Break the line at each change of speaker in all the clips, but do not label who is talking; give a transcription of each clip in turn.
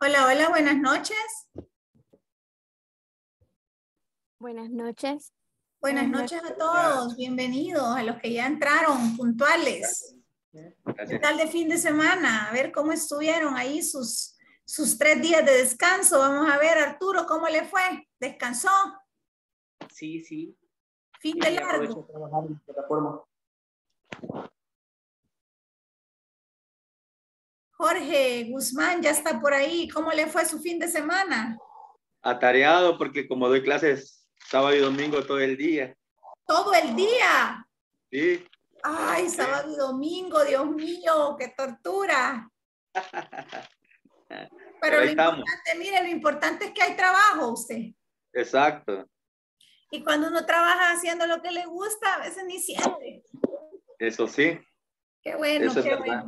Hola, hola, buenas noches.
Buenas noches.
Buenas,
Buenas
noches a todos, bienvenidos a los que ya entraron puntuales. ¿Qué tal de fin de semana? A ver cómo estuvieron ahí sus, sus tres días de descanso. Vamos a ver, Arturo, ¿cómo le fue? ¿Descansó?
Sí, sí.
Fin de largo.
de trabajar en la plataforma.
Jorge Guzmán ya está por ahí. ¿Cómo le fue su fin de semana?
Atareado porque como doy clases sábado y domingo todo el día.
Todo el día.
Sí,
Ay, sábado y domingo, Dios mío, qué tortura. Pero
Pero
lo
estamos.
importante, mire, lo importante es que hay trabajo usted.
exacto.
Y cuando uno trabaja haciendo lo que le gusta, a veces ni siente.
Eso sí.
Qué bueno,
Eso es
qué
verdad.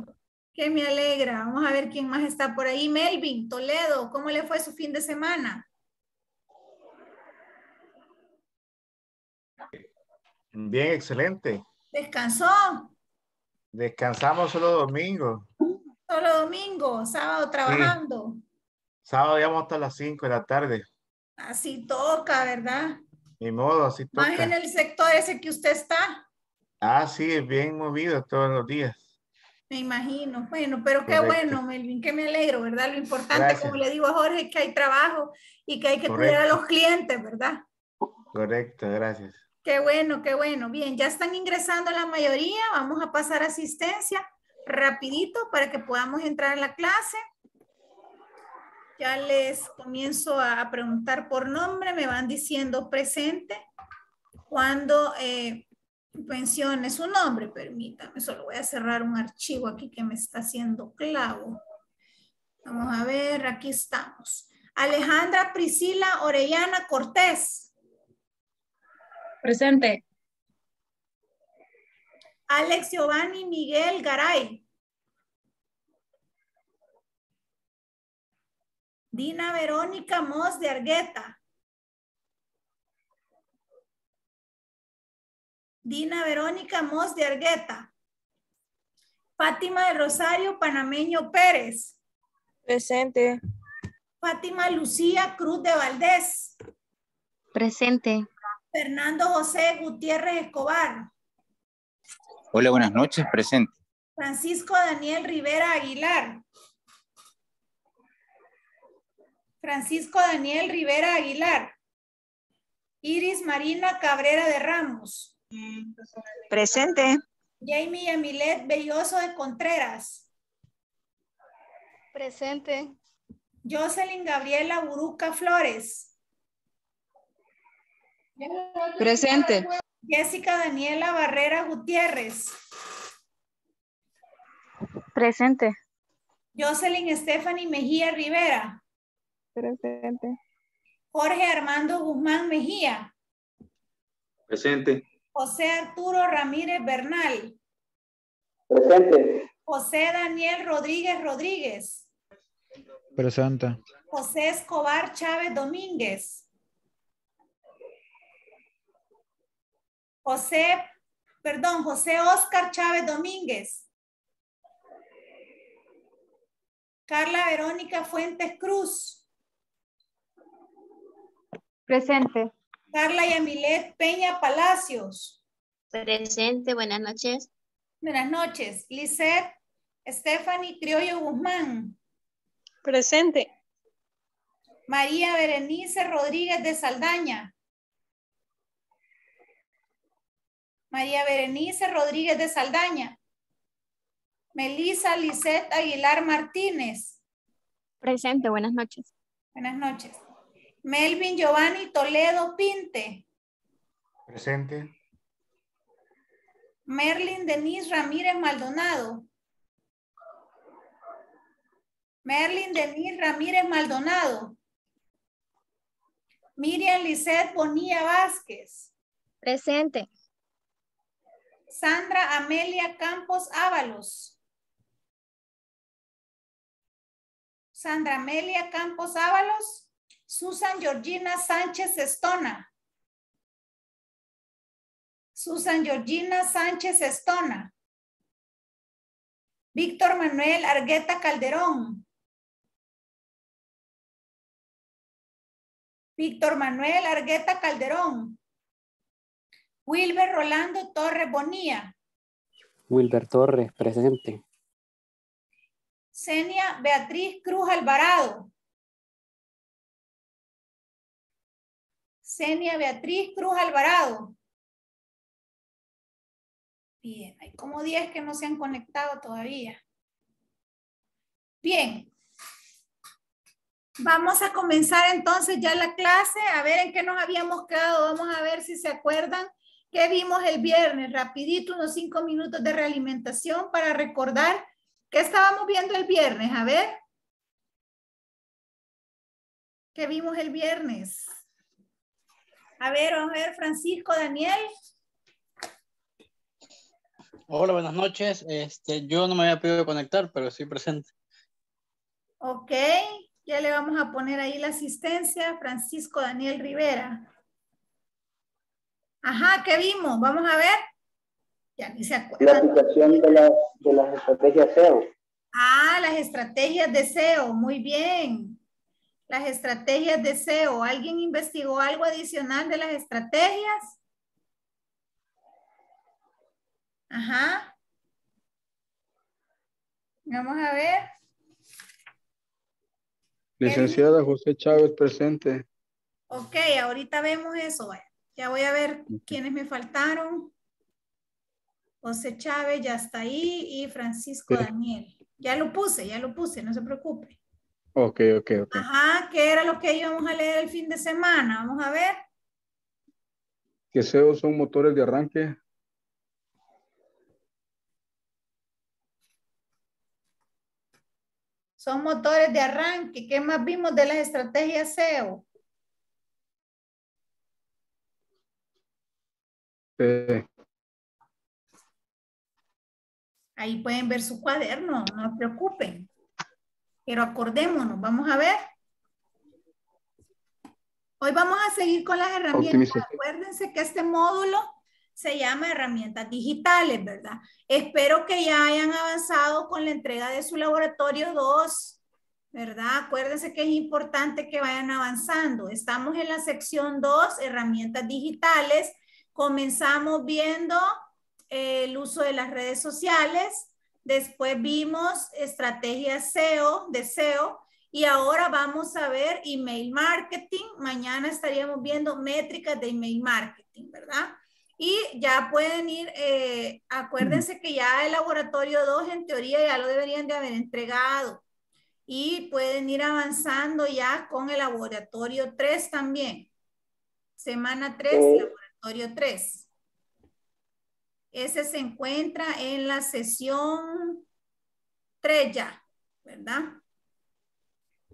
Que me alegra. Vamos a ver quién más está por ahí. Melvin, Toledo, ¿cómo le fue su fin de semana?
Bien, excelente.
¿Descansó?
Descansamos solo domingo.
Solo domingo, sábado trabajando.
Sábado ya vamos hasta las 5 de la tarde.
Así toca, ¿verdad?
Ni modo, así
Más en
toca.
el sector ese que usted está.
Ah, sí, es bien movido todos los días.
Me imagino. Bueno, pero qué
Correcto.
bueno, Melvin, que me alegro, ¿verdad? Lo importante,
Gracias.
como le digo a Jorge, es que hay trabajo y que hay que cuidar a los clientes, ¿verdad?
Correcto, gracias.
Qué bueno, qué bueno. Bien, ya están ingresando la mayoría. Vamos a pasar asistencia rapidito para que podamos entrar a la clase. Ya les comienzo a preguntar por nombre. Me van diciendo presente. Cuando eh, mencione su nombre, permítame. Solo voy a cerrar un archivo aquí que me está haciendo clavo. Vamos a ver, aquí estamos. Alejandra Priscila Orellana Cortés.
Presente.
Alex Giovanni Miguel Garay. Dina Verónica Mos de Argueta. Dina Verónica Mos de Argueta. Fátima del Rosario Panameño Pérez.
Presente.
Fátima Lucía Cruz de Valdés.
Presente.
Fernando José Gutiérrez Escobar.
Hola, buenas noches, presente.
Francisco Daniel Rivera Aguilar. Francisco Daniel Rivera Aguilar. Iris Marina Cabrera de Ramos.
Presente.
Jamie Yamilet Belloso de Contreras.
Presente.
Jocelyn Gabriela Buruca Flores.
Presente.
Jessica Daniela Barrera Gutiérrez.
Presente.
Jocelyn Stephanie Mejía Rivera.
Presente.
Jorge Armando Guzmán Mejía.
Presente.
José Arturo Ramírez Bernal.
Presente.
José Daniel Rodríguez Rodríguez.
Presente.
José Escobar Chávez Domínguez. José, perdón, José Oscar Chávez Domínguez. Carla Verónica Fuentes Cruz.
Presente.
Carla Yamilet Peña Palacios.
Presente. Buenas noches.
Buenas noches. Lisette Stephanie Criollo Guzmán.
Presente.
María Berenice Rodríguez de Saldaña. María Berenice Rodríguez de Saldaña. Melisa Lisette Aguilar Martínez.
Presente. Buenas noches.
Buenas noches. Melvin Giovanni Toledo Pinte.
Presente.
Merlin Denise Ramírez Maldonado. Merlin Denise Ramírez Maldonado. Miriam Lisette Bonilla Vázquez.
Presente.
Sandra Amelia Campos Ábalos. Sandra Amelia Campos Ábalos. Susan Georgina Sánchez Estona. Susan Georgina Sánchez Estona. Víctor Manuel Argueta Calderón. Víctor Manuel Argueta Calderón. Wilber Rolando Torres Bonía.
Wilber Torres, presente.
Senia Beatriz Cruz Alvarado. Beatriz Cruz Alvarado. Bien, hay como 10 que no se han conectado todavía. Bien. Vamos a comenzar entonces ya la clase, a ver en qué nos habíamos quedado. Vamos a ver si se acuerdan qué vimos el viernes. Rapidito, unos cinco minutos de realimentación para recordar qué estábamos viendo el viernes. A ver. ¿Qué vimos el viernes? A ver, vamos a ver, Francisco, Daniel.
Hola, buenas noches. Este, yo no me había podido conectar, pero estoy presente.
Ok, ya le vamos a poner ahí la asistencia, Francisco Daniel Rivera. Ajá, ¿qué vimos? Vamos a ver. Ya ni se
La
acuerdan.
aplicación de, la- de las estrategias SEO.
Ah, las estrategias de SEO, muy bien. Las estrategias de SEO. ¿Alguien investigó algo adicional de las estrategias? Ajá. Vamos a ver.
Licenciada José Chávez presente.
Ok, ahorita vemos eso. vaya. Ya voy a ver quiénes me faltaron. José Chávez ya está ahí y Francisco
Sí.
Daniel. Ya lo puse, ya lo puse, no se preocupe.
Ok, ok, ok.
Ajá, ¿qué era lo que íbamos a leer el fin de semana? Vamos a ver.
Que SEO son motores de arranque.
Son motores de arranque. ¿Qué más vimos de las estrategias SEO?
Eh,
Ahí pueden ver su cuaderno, no se preocupen. Pero acordémonos, vamos a ver. Hoy vamos a seguir con las herramientas. Acuérdense que este módulo se llama herramientas digitales, ¿verdad? Espero que ya hayan avanzado con la entrega de su laboratorio 2, ¿verdad? Acuérdense que es importante que vayan avanzando. Estamos en la sección 2, herramientas digitales. Comenzamos viendo eh, el uso de las redes sociales. Después vimos estrategias SEO, de SEO. Y ahora vamos a ver email marketing. Mañana estaríamos viendo métricas de email marketing, ¿verdad? Y ya pueden ir, eh, acuérdense que ya el laboratorio 2 en teoría ya lo deberían de haber entregado. Y pueden ir avanzando ya con el laboratorio 3 también. Semana 3,
Eh.
laboratorio 3. Ese se encuentra en la sesión 3 ya, ¿verdad?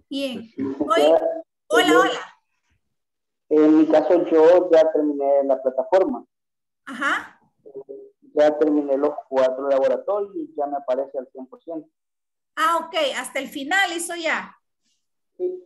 Bien. Hoy, hola, hola.
En mi caso, yo ya terminé la plataforma.
Ajá.
Ya terminé los cuatro laboratorios y ya me aparece al 100%.
Ah, ok. Hasta el final hizo ya.
Sí.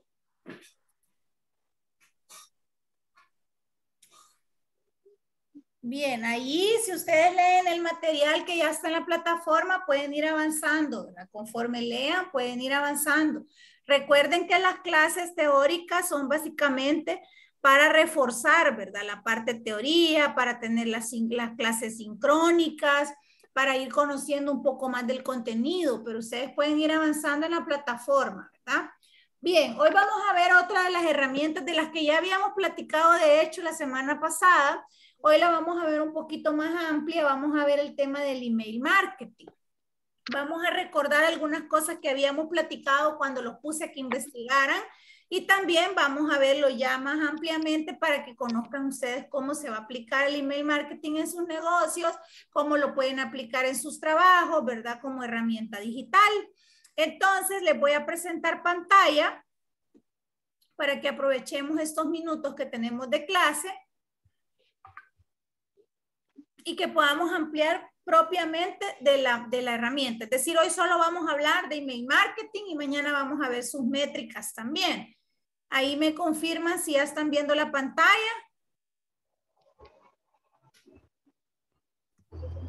Bien, ahí si ustedes leen el material que ya está en la plataforma, pueden ir avanzando, ¿verdad? Conforme lean, pueden ir avanzando. Recuerden que las clases teóricas son básicamente para reforzar, ¿verdad? La parte teoría, para tener las, las clases sincrónicas, para ir conociendo un poco más del contenido, pero ustedes pueden ir avanzando en la plataforma, ¿verdad? Bien, hoy vamos a ver otra de las herramientas de las que ya habíamos platicado, de hecho, la semana pasada. Hoy la vamos a ver un poquito más amplia, vamos a ver el tema del email marketing. Vamos a recordar algunas cosas que habíamos platicado cuando los puse a que investigaran y también vamos a verlo ya más ampliamente para que conozcan ustedes cómo se va a aplicar el email marketing en sus negocios, cómo lo pueden aplicar en sus trabajos, ¿verdad? Como herramienta digital. Entonces, les voy a presentar pantalla para que aprovechemos estos minutos que tenemos de clase y que podamos ampliar propiamente de la, de la herramienta. Es decir, hoy solo vamos a hablar de email marketing y mañana vamos a ver sus métricas también. Ahí me confirman si ya están viendo la pantalla.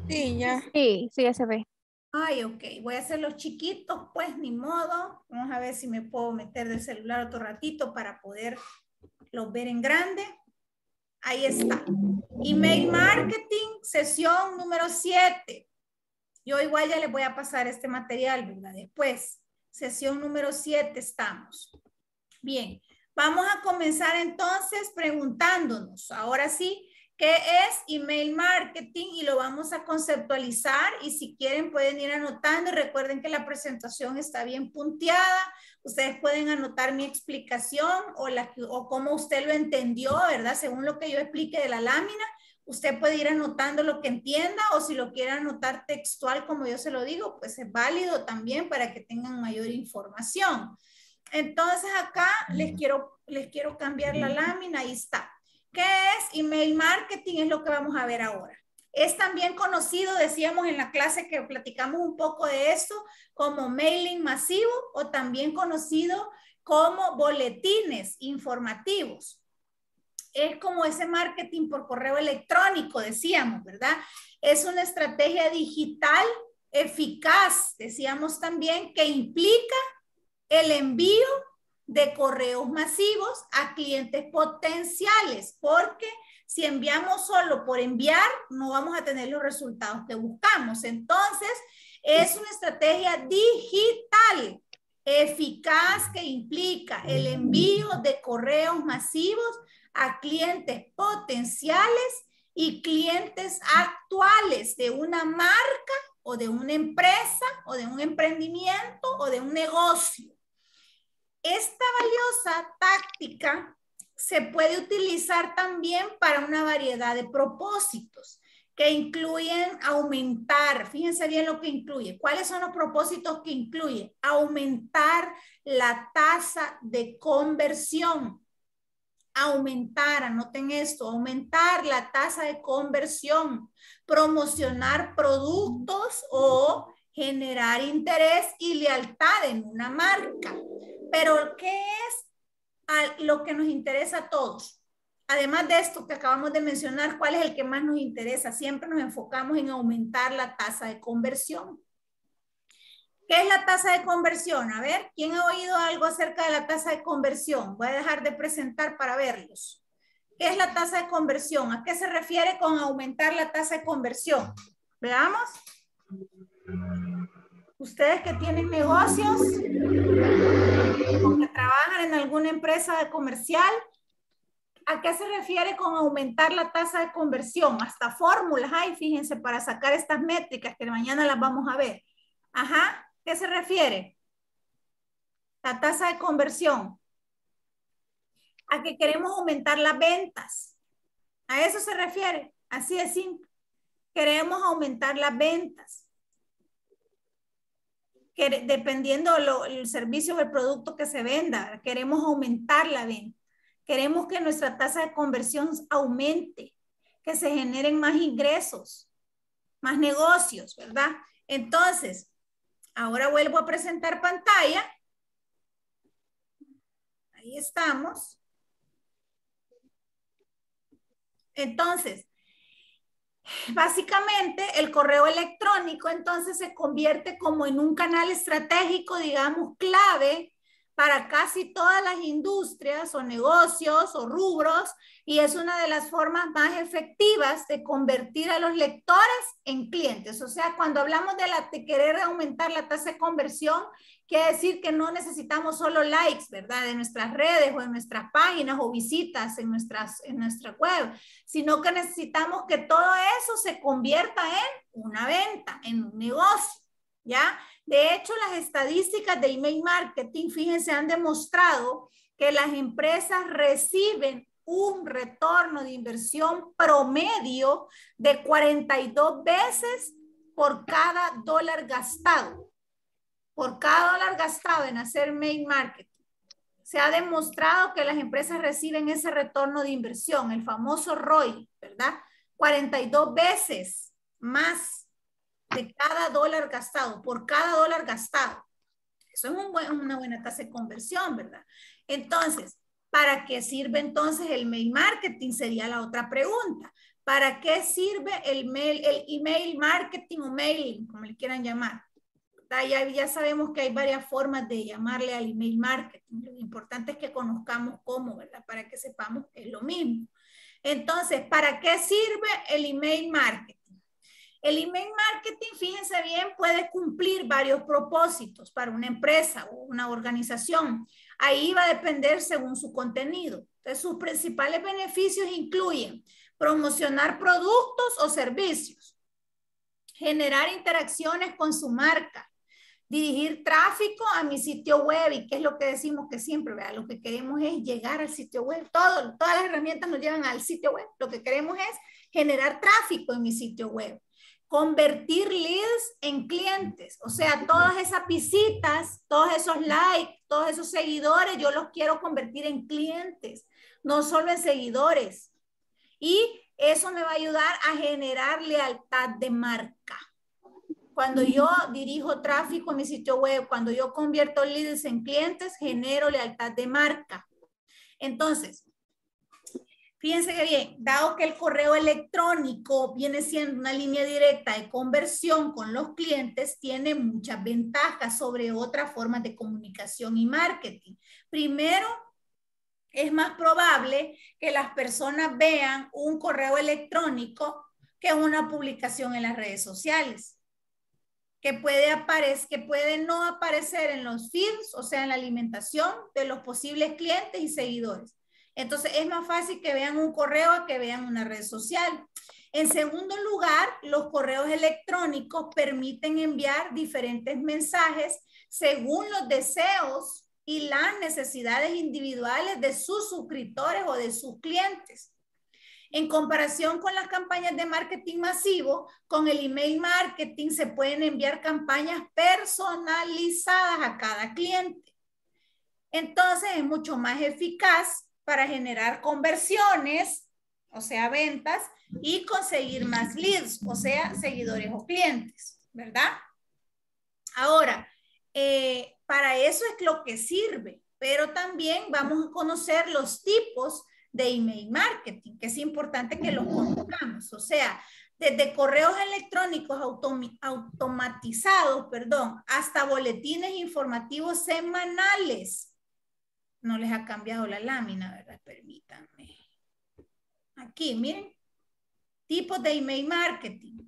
Sí, ya.
Sí, sí, ya se ve.
Ay, ok. Voy a hacer los chiquitos, pues ni modo. Vamos a ver si me puedo meter del celular otro ratito para poder Los ver en grande. Ahí está. Email marketing, sesión número 7. Yo igual ya les voy a pasar este material, ¿verdad? Después, sesión número 7 estamos. Bien, vamos a comenzar entonces preguntándonos. Ahora sí, ¿Qué es email marketing? Y lo vamos a conceptualizar y si quieren pueden ir anotando recuerden que la presentación está bien punteada. Ustedes pueden anotar mi explicación o, la, o cómo usted lo entendió, ¿verdad? Según lo que yo explique de la lámina, usted puede ir anotando lo que entienda o si lo quiere anotar textual como yo se lo digo, pues es válido también para que tengan mayor información. Entonces acá les quiero, les quiero cambiar la lámina, ahí está. ¿Qué es email marketing? Es lo que vamos a ver ahora. Es también conocido, decíamos en la clase que platicamos un poco de esto, como mailing masivo o también conocido como boletines informativos. Es como ese marketing por correo electrónico, decíamos, ¿verdad? Es una estrategia digital eficaz, decíamos también, que implica el envío de correos masivos a clientes potenciales, porque si enviamos solo por enviar, no vamos a tener los resultados que buscamos. Entonces, es una estrategia digital eficaz que implica el envío de correos masivos a clientes potenciales y clientes actuales de una marca o de una empresa o de un emprendimiento o de un negocio. Esta valiosa táctica se puede utilizar también para una variedad de propósitos que incluyen aumentar, fíjense bien lo que incluye, cuáles son los propósitos que incluye, aumentar la tasa de conversión, aumentar, anoten esto, aumentar la tasa de conversión, promocionar productos o generar interés y lealtad en una marca. Pero, ¿qué es lo que nos interesa a todos? Además de esto que acabamos de mencionar, ¿cuál es el que más nos interesa? Siempre nos enfocamos en aumentar la tasa de conversión. ¿Qué es la tasa de conversión? A ver, ¿quién ha oído algo acerca de la tasa de conversión? Voy a dejar de presentar para verlos. ¿Qué es la tasa de conversión? ¿A qué se refiere con aumentar la tasa de conversión? Veamos. Ustedes que tienen negocios o que trabajan en alguna empresa comercial, ¿a qué se refiere con aumentar la tasa de conversión? Hasta fórmulas hay, fíjense, para sacar estas métricas que mañana las vamos a ver. Ajá, ¿qué se refiere? La tasa de conversión. A que queremos aumentar las ventas. A eso se refiere. Así de simple. Queremos aumentar las ventas dependiendo del servicio o el producto que se venda, queremos aumentar la venta. Queremos que nuestra tasa de conversión aumente, que se generen más ingresos, más negocios, ¿verdad? Entonces, ahora vuelvo a presentar pantalla. Ahí estamos. Entonces, Básicamente, el correo electrónico entonces se convierte como en un canal estratégico, digamos, clave para casi todas las industrias o negocios o rubros y es una de las formas más efectivas de convertir a los lectores en clientes. O sea, cuando hablamos de, la, de querer aumentar la tasa de conversión, quiere decir que no necesitamos solo likes, ¿verdad? De nuestras redes o en nuestras páginas o visitas en, nuestras, en nuestra web, sino que necesitamos que todo eso se convierta en una venta, en un negocio, ¿ya? De hecho, las estadísticas de email marketing, fíjense, han demostrado que las empresas reciben un retorno de inversión promedio de 42 veces por cada dólar gastado. Por cada dólar gastado en hacer mail marketing. Se ha demostrado que las empresas reciben ese retorno de inversión, el famoso ROI, ¿verdad? 42 veces más de cada dólar gastado, por cada dólar gastado. Eso es una buena tasa de conversión, ¿verdad? Entonces, ¿para qué sirve entonces el mail marketing? Sería la otra pregunta. ¿Para qué sirve el, mail, el email marketing o mailing, como le quieran llamar? Ya, ya sabemos que hay varias formas de llamarle al email marketing. Lo importante es que conozcamos cómo, ¿verdad? Para que sepamos que es lo mismo. Entonces, ¿para qué sirve el email marketing? El email marketing, fíjense bien, puede cumplir varios propósitos para una empresa o una organización. Ahí va a depender según su contenido. Entonces, sus principales beneficios incluyen promocionar productos o servicios, generar interacciones con su marca, dirigir tráfico a mi sitio web y qué es lo que decimos que siempre, ¿verdad? lo que queremos es llegar al sitio web, Todo, todas las herramientas nos llevan al sitio web, lo que queremos es generar tráfico en mi sitio web, convertir leads en clientes, o sea, todas esas visitas, todos esos likes, todos esos seguidores, yo los quiero convertir en clientes, no solo en seguidores. Y eso me va a ayudar a generar lealtad de marca. Cuando yo dirijo tráfico en mi sitio web, cuando yo convierto leads en clientes, genero lealtad de marca. Entonces, fíjense que bien, dado que el correo electrónico viene siendo una línea directa de conversión con los clientes, tiene muchas ventajas sobre otras formas de comunicación y marketing. Primero, es más probable que las personas vean un correo electrónico que una publicación en las redes sociales, que puede, aparecer, que puede no aparecer en los feeds, o sea, en la alimentación de los posibles clientes y seguidores. Entonces, es más fácil que vean un correo que vean una red social. En segundo lugar, los correos electrónicos permiten enviar diferentes mensajes según los deseos y las necesidades individuales de sus suscriptores o de sus clientes. En comparación con las campañas de marketing masivo, con el email marketing se pueden enviar campañas personalizadas a cada cliente. Entonces es mucho más eficaz para generar conversiones, o sea, ventas, y conseguir más leads, o sea, seguidores o clientes, ¿verdad? Ahora, eh, para eso es lo que sirve, pero también vamos a conocer los tipos de email marketing, que es importante que los conozcamos. O sea, desde correos electrónicos automatizados, perdón, hasta boletines informativos semanales. No les ha cambiado la lámina, ¿verdad? Permítanme. Aquí, miren. Tipos de email marketing.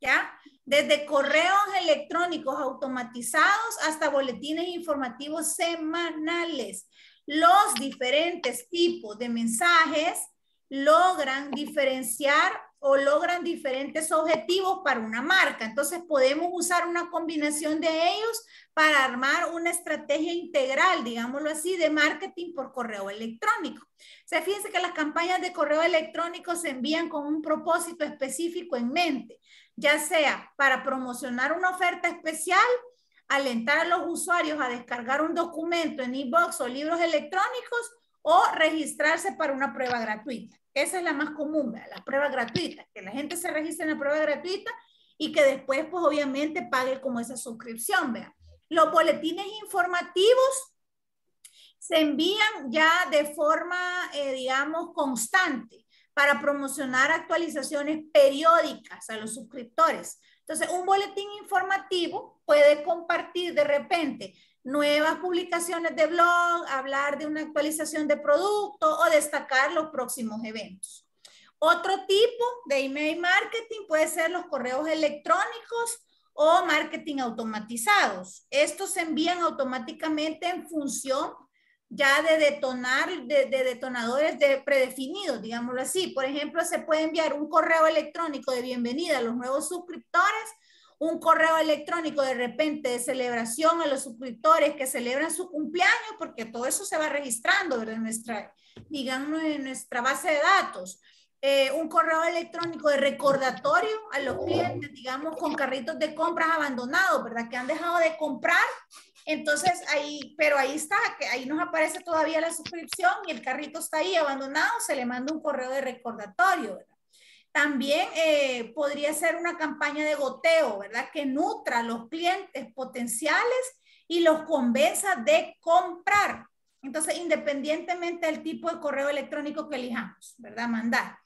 ¿Ya? desde correos electrónicos automatizados hasta boletines informativos semanales. Los diferentes tipos de mensajes logran diferenciar o logran diferentes objetivos para una marca. Entonces podemos usar una combinación de ellos para armar una estrategia integral, digámoslo así, de marketing por correo electrónico. Se fíjense que las campañas de correo electrónico se envían con un propósito específico en mente ya sea para promocionar una oferta especial, alentar a los usuarios a descargar un documento en e-box o libros electrónicos o registrarse para una prueba gratuita. Esa es la más común, la prueba gratuita, que la gente se registre en la prueba gratuita y que después, pues obviamente, pague como esa suscripción. Los boletines informativos se envían ya de forma, eh, digamos, constante para promocionar actualizaciones periódicas a los suscriptores. Entonces, un boletín informativo puede compartir de repente nuevas publicaciones de blog, hablar de una actualización de producto o destacar los próximos eventos. Otro tipo de email marketing puede ser los correos electrónicos o marketing automatizados. Estos se envían automáticamente en función ya de detonar, de, detonadores de predefinidos, digámoslo así. Por ejemplo, se puede enviar un correo electrónico de bienvenida a los nuevos suscriptores, un correo electrónico de repente de celebración a los suscriptores que celebran su cumpleaños, porque todo eso se va registrando en nuestra, digamos, en nuestra base de datos. Eh, un correo electrónico de recordatorio a los clientes, digamos, con carritos de compras abandonados, ¿verdad? Que han dejado de comprar entonces ahí, pero ahí está, que ahí nos aparece todavía la suscripción y el carrito está ahí abandonado, se le manda un correo de recordatorio, ¿verdad? También eh, podría ser una campaña de goteo, ¿verdad? Que nutra a los clientes potenciales y los convenza de comprar. Entonces, independientemente del tipo de correo electrónico que elijamos, ¿verdad? Mandar.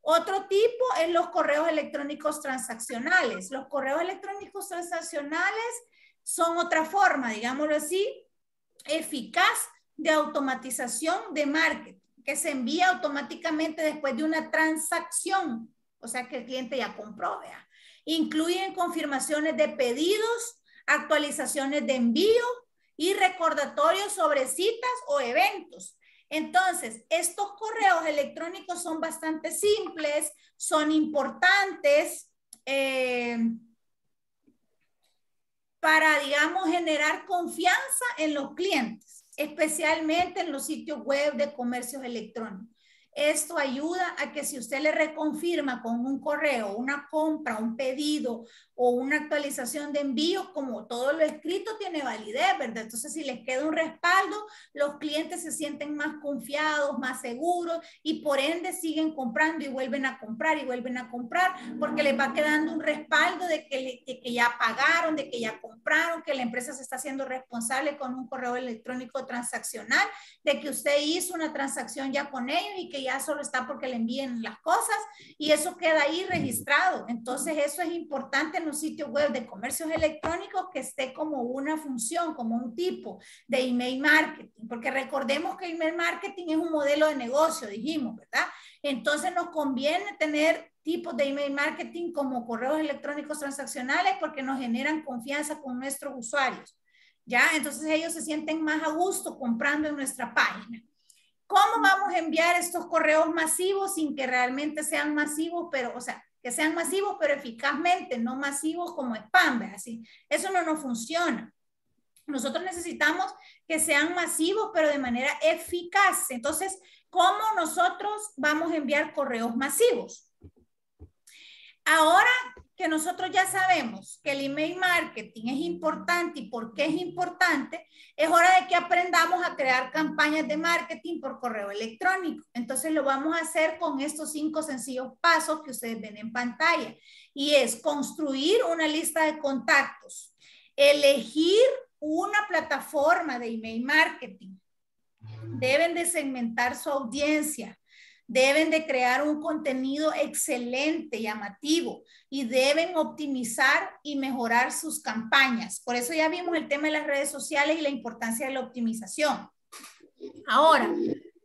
Otro tipo es los correos electrónicos transaccionales. Los correos electrónicos transaccionales son otra forma, digámoslo así, eficaz de automatización de marketing, que se envía automáticamente después de una transacción, o sea que el cliente ya compró. Incluyen confirmaciones de pedidos, actualizaciones de envío y recordatorios sobre citas o eventos. Entonces, estos correos electrónicos son bastante simples, son importantes eh, para, digamos, generar confianza en los clientes, especialmente en los sitios web de comercios electrónicos. Esto ayuda a que si usted le reconfirma con un correo, una compra, un pedido o una actualización de envío, como todo lo escrito tiene validez, ¿verdad? Entonces, si les queda un respaldo, los clientes se sienten más confiados, más seguros y por ende siguen comprando y vuelven a comprar y vuelven a comprar porque les va quedando un respaldo de que, de que ya pagaron, de que ya compraron, que la empresa se está haciendo responsable con un correo electrónico transaccional, de que usted hizo una transacción ya con ellos y que ya solo está porque le envíen las cosas y eso queda ahí registrado. Entonces eso es importante en un sitio web de comercios electrónicos que esté como una función, como un tipo de email marketing, porque recordemos que email marketing es un modelo de negocio, dijimos, ¿verdad? Entonces nos conviene tener tipos de email marketing como correos electrónicos transaccionales porque nos generan confianza con nuestros usuarios. ¿Ya? Entonces ellos se sienten más a gusto comprando en nuestra página. ¿Cómo vamos a enviar estos correos masivos sin que realmente sean masivos, pero, o sea, que sean masivos, pero eficazmente, no masivos como spam, así? Eso no nos funciona. Nosotros necesitamos que sean masivos, pero de manera eficaz. Entonces, ¿cómo nosotros vamos a enviar correos masivos? Ahora que nosotros ya sabemos que el email marketing es importante y por qué es importante, es hora de que aprendamos a crear campañas de marketing por correo electrónico. Entonces lo vamos a hacer con estos cinco sencillos pasos que ustedes ven en pantalla. Y es construir una lista de contactos, elegir una plataforma de email marketing. Deben de segmentar su audiencia, deben de crear un contenido excelente, llamativo y deben optimizar y mejorar sus campañas. Por eso ya vimos el tema de las redes sociales y la importancia de la optimización. Ahora,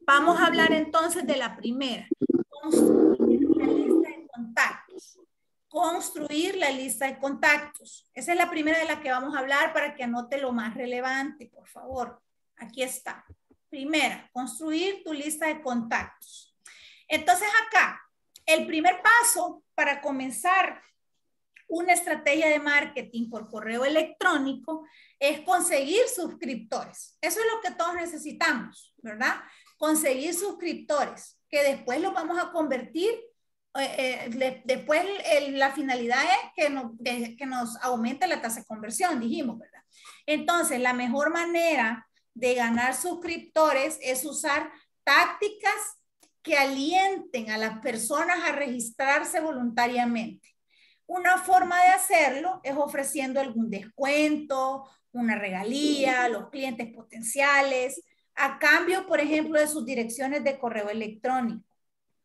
vamos a hablar entonces de la primera, construir la lista de contactos. Construir la lista de contactos. Esa es la primera de la que vamos a hablar para que anote lo más relevante, por favor. Aquí está. Primera, construir tu lista de contactos. Entonces acá, el primer paso para comenzar una estrategia de marketing por correo electrónico es conseguir suscriptores. Eso es lo que todos necesitamos, ¿verdad? Conseguir suscriptores, que después los vamos a convertir, eh, eh, después la finalidad es que, que nos aumente la tasa de conversión, dijimos, ¿verdad? Entonces, la mejor manera de ganar suscriptores es usar tácticas que alienten a las personas a registrarse voluntariamente. Una forma de hacerlo es ofreciendo algún descuento, una regalía a los clientes potenciales, a cambio, por ejemplo, de sus direcciones de correo electrónico.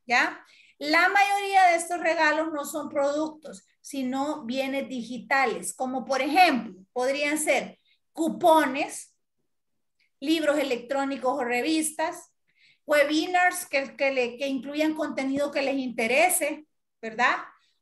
¿Ya? La mayoría de estos regalos no son productos, sino bienes digitales, como por ejemplo, podrían ser cupones, libros electrónicos o revistas, webinars que, que, incluyan contenido que les interese, ¿verdad?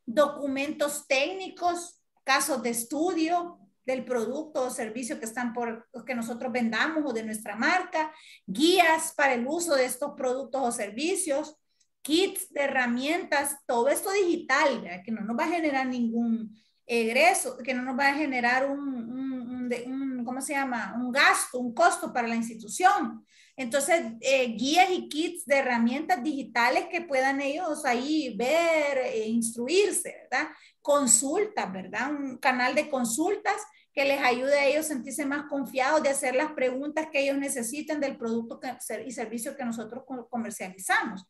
Documentos técnicos, casos de estudio del producto o servicio que están por que nosotros vendamos o de nuestra marca, guías para el uso de estos productos o servicios, kits de herramientas, todo esto digital, ¿verdad? que no nos va a generar ningún egreso, que no nos va a generar un, un, un ¿cómo se llama? Un gasto, un costo para la institución, entonces, eh, guías y kits de herramientas digitales que puedan ellos ahí ver e instruirse, ¿verdad? Consultas, ¿verdad? Un canal de consultas que les ayude a ellos sentirse más confiados de hacer las preguntas que ellos necesiten del producto y servicio que nosotros comercializamos.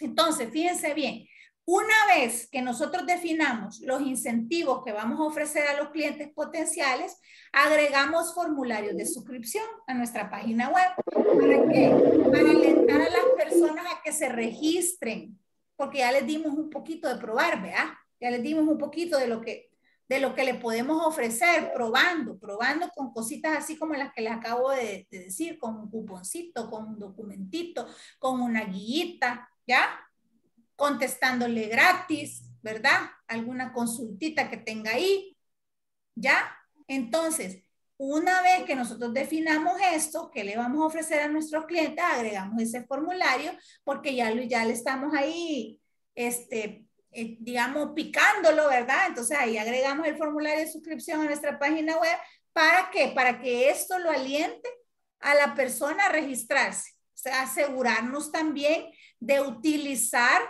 Entonces, fíjense bien, una vez que nosotros definamos los incentivos que vamos a ofrecer a los clientes potenciales, agregamos formularios de suscripción a nuestra página web. ¿Para qué? Para alentar a las personas a que se registren porque ya les dimos un poquito de probar, ¿verdad? Ya les dimos un poquito de lo que, de lo que le podemos ofrecer, probando, probando con cositas así como las que les acabo de, de decir, con un cuponcito, con un documentito, con una guillita, ¿ya? Contestándole gratis, ¿verdad? Alguna consultita que tenga ahí, ¿ya? Entonces, una vez que nosotros definamos esto, que le vamos a ofrecer a nuestros clientes, agregamos ese formulario porque ya, ya le estamos ahí, este, eh, digamos, picándolo, ¿verdad? Entonces ahí agregamos el formulario de suscripción a nuestra página web. ¿Para qué? Para que esto lo aliente a la persona a registrarse. O sea, asegurarnos también de utilizar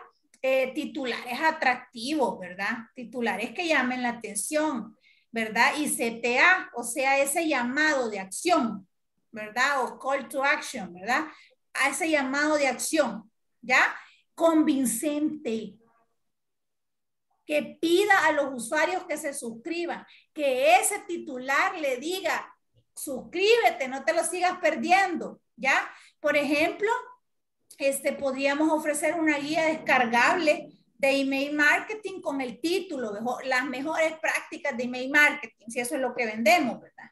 eh, titulares atractivos, ¿verdad? Titulares que llamen la atención ¿verdad? Y CTA, o sea, ese llamado de acción, ¿verdad? O call to action, ¿verdad? A ese llamado de acción, ¿ya? Convincente. Que pida a los usuarios que se suscriban, que ese titular le diga, suscríbete, no te lo sigas perdiendo, ¿ya? Por ejemplo, este, podríamos ofrecer una guía descargable de email marketing con el título, las mejores prácticas de email marketing, si eso es lo que vendemos, ¿verdad?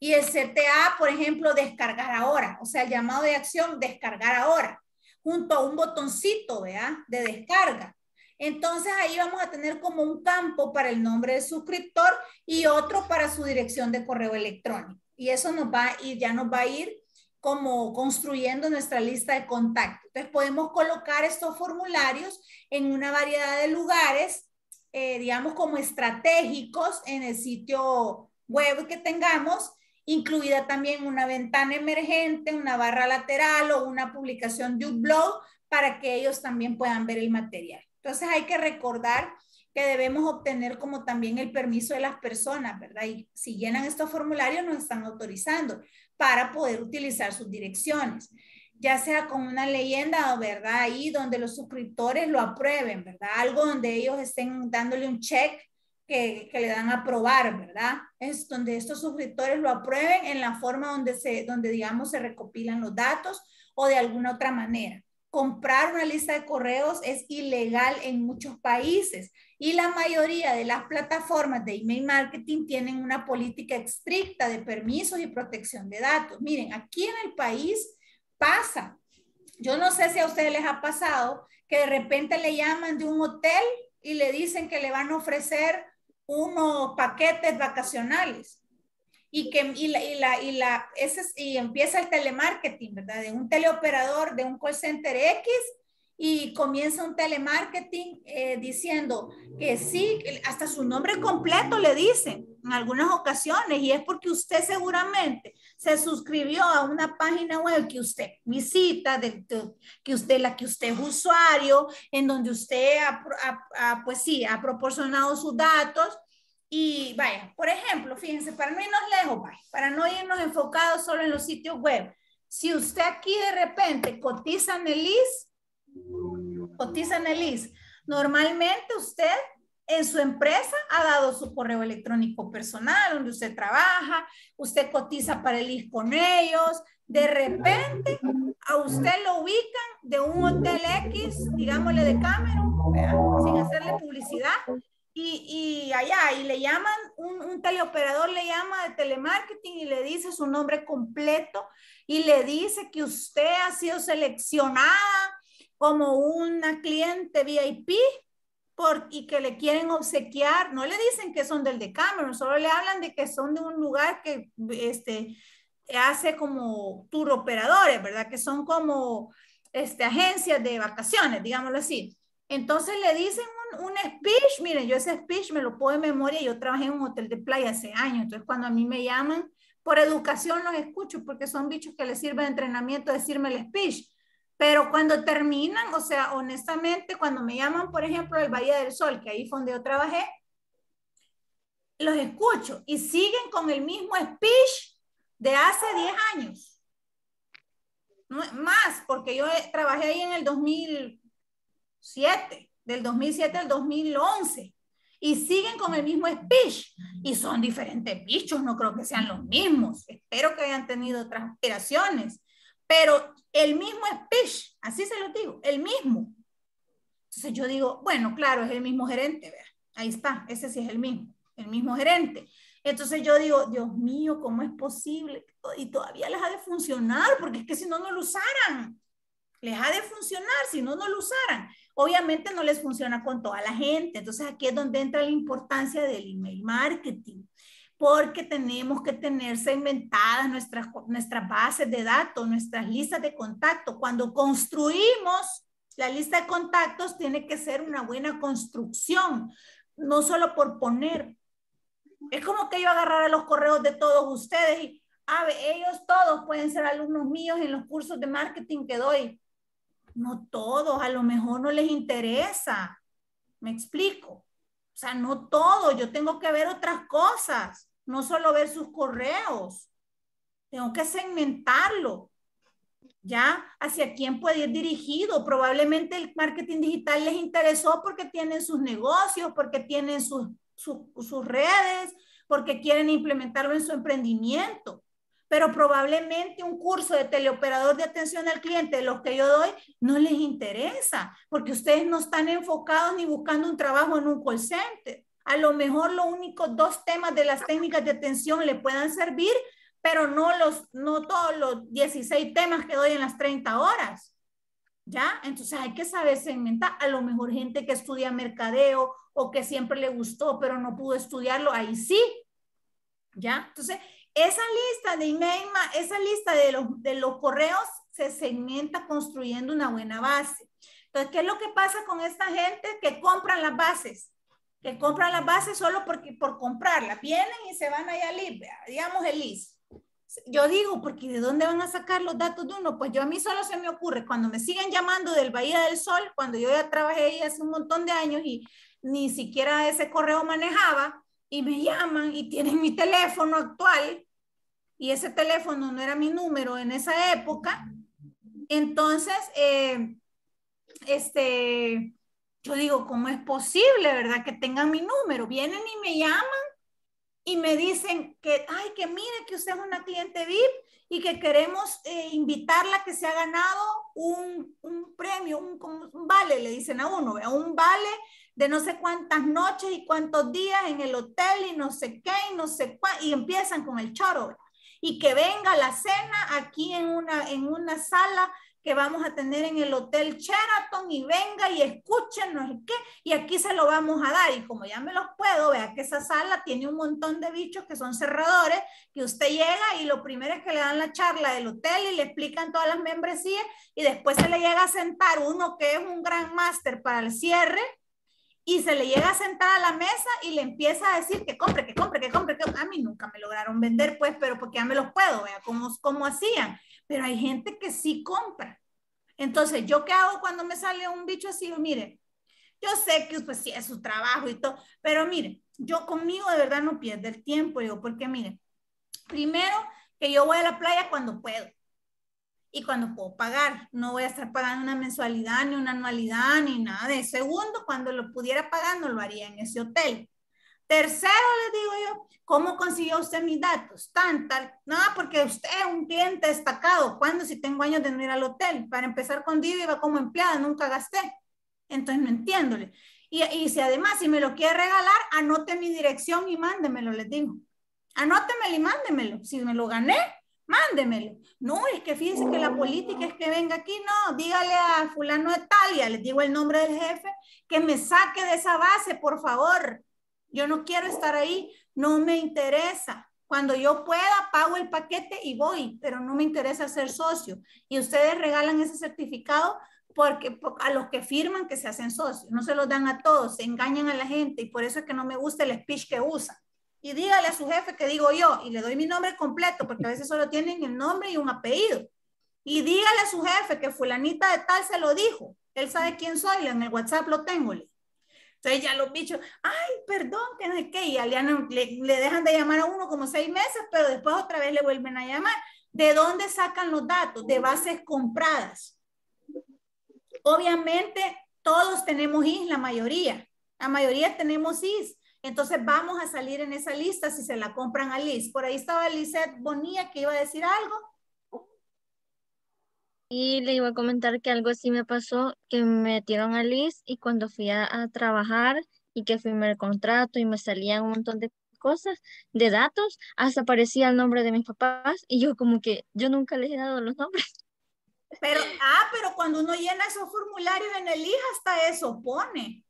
Y el CTA, por ejemplo, descargar ahora, o sea, el llamado de acción, descargar ahora, junto a un botoncito, ¿verdad? De descarga. Entonces ahí vamos a tener como un campo para el nombre del suscriptor y otro para su dirección de correo electrónico. Y eso nos va a ir, ya nos va a ir como construyendo nuestra lista de contactos. Entonces podemos colocar estos formularios en una variedad de lugares, eh, digamos como estratégicos en el sitio web que tengamos, incluida también una ventana emergente, una barra lateral o una publicación de un blog para que ellos también puedan ver el material. Entonces hay que recordar que debemos obtener como también el permiso de las personas, ¿verdad? Y si llenan estos formularios nos están autorizando para poder utilizar sus direcciones, ya sea con una leyenda, ¿verdad? Ahí donde los suscriptores lo aprueben, ¿verdad? Algo donde ellos estén dándole un check que, que, le dan a aprobar, ¿verdad? Es donde estos suscriptores lo aprueben en la forma donde se, donde digamos se recopilan los datos o de alguna otra manera. Comprar una lista de correos es ilegal en muchos países y la mayoría de las plataformas de email marketing tienen una política estricta de permisos y protección de datos. Miren, aquí en el país pasa. Yo no sé si a ustedes les ha pasado que de repente le llaman de un hotel y le dicen que le van a ofrecer unos paquetes vacacionales y que y la, y la, y la ese, y empieza el telemarketing, ¿verdad? De un teleoperador, de un call center X y comienza un telemarketing eh, diciendo que sí, hasta su nombre completo le dicen en algunas ocasiones y es porque usted seguramente se suscribió a una página web que usted visita, de, que usted, la que usted es usuario, en donde usted ha, pues sí, ha proporcionado sus datos. Y vaya, por ejemplo, fíjense, para no irnos lejos, vaya, para no irnos enfocados solo en los sitios web, si usted aquí de repente cotiza en el IS, cotiza en el IS. Normalmente usted en su empresa ha dado su correo electrónico personal donde usted trabaja, usted cotiza para el IS con ellos, de repente a usted lo ubican de un hotel X, digámosle de Cameron, sin hacerle publicidad, y, y, allá, y le llaman, un, un, teleoperador le llama de telemarketing y le dice su nombre completo y le dice que usted ha sido seleccionada como una cliente VIP por, y que le quieren obsequiar, no le dicen que son del Decameron, solo le hablan de que son de un lugar que este, hace como tour operadores, ¿verdad? Que son como este, agencias de vacaciones, digámoslo así. Entonces le dicen un, un, speech, miren, yo ese speech me lo puedo de memoria, yo trabajé en un hotel de playa hace años, entonces cuando a mí me llaman, por educación los escucho, porque son bichos que les sirve de entrenamiento decirme el speech pero cuando terminan, o sea, honestamente, cuando me llaman, por ejemplo, el Valle del Sol, que ahí fue donde yo trabajé, los escucho y siguen con el mismo speech de hace 10 años. más, porque yo trabajé ahí en el 2007, del 2007 al 2011, y siguen con el mismo speech. Y son diferentes bichos, no creo que sean los mismos. Espero que hayan tenido otras operaciones pero el mismo speech, así se lo digo, el mismo. Entonces yo digo, bueno, claro, es el mismo gerente, vea. Ahí está, ese sí es el mismo, el mismo gerente. Entonces yo digo, Dios mío, ¿cómo es posible? Y todavía les ha de funcionar, porque es que si no, no lo usaran. Les ha de funcionar, si no, no lo usaran. Obviamente no les funciona con toda la gente. Entonces aquí es donde entra la importancia del email marketing, porque tenemos que tener segmentadas nuestras, nuestras bases de datos, nuestras listas de contacto. Cuando construimos la lista de contactos, tiene que ser una buena construcción, no solo por poner. Es como que yo agarrara los correos de todos ustedes y, a ver, ellos todos pueden ser alumnos míos en los cursos de marketing que doy. No todos, a lo mejor no les interesa. Me explico. O sea, no todo, yo tengo que ver otras cosas, no solo ver sus correos. Tengo que segmentarlo. ¿Ya? ¿Hacia quién puede ir dirigido? Probablemente el marketing digital les interesó porque tienen sus negocios, porque tienen sus, sus redes, porque quieren implementarlo en su emprendimiento. Pero probablemente un curso de teleoperador de atención al cliente, los que yo doy, no les interesa, porque ustedes no están enfocados ni buscando un trabajo en un call center. A lo mejor los únicos dos temas de las técnicas de atención le puedan servir pero no, los, no todos los 16 temas que doy en las 30 horas. ¿Ya? Entonces hay que saber segmentar. A lo mejor gente que estudia mercadeo o que siempre le gustó, pero no pudo estudiarlo, ahí sí. ¿Ya? Entonces, esa lista de email, esa lista de los, de los correos se segmenta construyendo una buena base. Entonces, ¿qué es lo que pasa con esta gente que compran las bases? Que compran las bases solo porque, por comprarlas. Vienen y se van allá al digamos el IS yo digo, porque ¿de dónde van a sacar los datos de uno? Pues yo a mí solo se me ocurre, cuando me siguen llamando del Bahía del Sol, cuando yo ya trabajé ahí hace un montón de años y ni siquiera ese correo manejaba, y me llaman y tienen mi teléfono actual, y ese teléfono no era mi número en esa época, entonces, eh, este, yo digo, ¿cómo es posible, verdad, que tengan mi número? Vienen y me llaman y me dicen que, ay, que mire que usted es una cliente VIP y que queremos eh, invitarla que se ha ganado un, un premio, un, vale, le dicen a uno, un vale de no sé cuántas noches y cuántos días en el hotel y no sé qué y no sé cuál, y empiezan con el choro. Y que venga la cena aquí en una, en una sala que vamos a tener en el Hotel Sheraton y venga y escuchen, no sé qué, y aquí se lo vamos a dar. Y como ya me los puedo, vea que esa sala tiene un montón de bichos que son cerradores, que usted llega y lo primero es que le dan la charla del hotel y le explican todas las membresías y después se le llega a sentar uno que es un gran máster para el cierre y se le llega a sentar a la mesa y le empieza a decir que compre, que compre, que compre, que a mí nunca me lograron vender, pues, pero porque ya me los puedo, vea cómo, cómo hacían pero hay gente que sí compra. Entonces, ¿yo qué hago cuando me sale un bicho así? Mire, yo sé que pues sí es su trabajo y todo, pero mire, yo conmigo de verdad no pierdo el tiempo, yo, porque mire, primero que yo voy a la playa cuando puedo y cuando puedo pagar, no voy a estar pagando una mensualidad ni una anualidad ni nada de segundo, cuando lo pudiera pagar no lo haría en ese hotel. Tercero, le digo yo, ¿cómo consiguió usted mis datos? Tan, tal. No, porque usted es un cliente destacado. ¿Cuándo? Si tengo años de no ir al hotel. Para empezar con Divi iba como empleada, nunca gasté. Entonces no entiéndole. Y, y si además, si me lo quiere regalar, anote mi dirección y mándemelo, les digo. Anótemelo y mándemelo. Si me lo gané, mándemelo. No, es que fíjense que la política es que venga aquí, no, dígale a fulano de Talia, les digo el nombre del jefe, que me saque de esa base, por favor. Yo no quiero estar ahí, no me interesa. Cuando yo pueda, pago el paquete y voy, pero no me interesa ser socio. Y ustedes regalan ese certificado porque a los que firman que se hacen socios, no se los dan a todos, se engañan a la gente y por eso es que no me gusta el speech que usa. Y dígale a su jefe que digo yo y le doy mi nombre completo porque a veces solo tienen el nombre y un apellido. Y dígale a su jefe que fulanita de tal se lo dijo. Él sabe quién soy, en el WhatsApp lo tengo. Entonces ya los bichos, ay, perdón, que no es que, y le, le, dejan de llamar a uno como seis meses, pero después otra vez le vuelven a llamar. ¿De dónde sacan los datos? De bases compradas. Obviamente, todos tenemos IS, la mayoría. La mayoría tenemos IS. Entonces vamos a salir en esa lista si se la compran a Liz. Por ahí estaba Lizette Bonilla que iba a decir algo.
Y le iba a comentar que algo así me pasó, que me metieron a LIS y cuando fui a, trabajar y que firmé el contrato y me salían un montón de cosas, de datos, hasta aparecía el nombre de mis papás y yo como que yo nunca les he dado los nombres.
Pero, ah, pero cuando uno llena esos formularios en el IJA, hasta eso pone.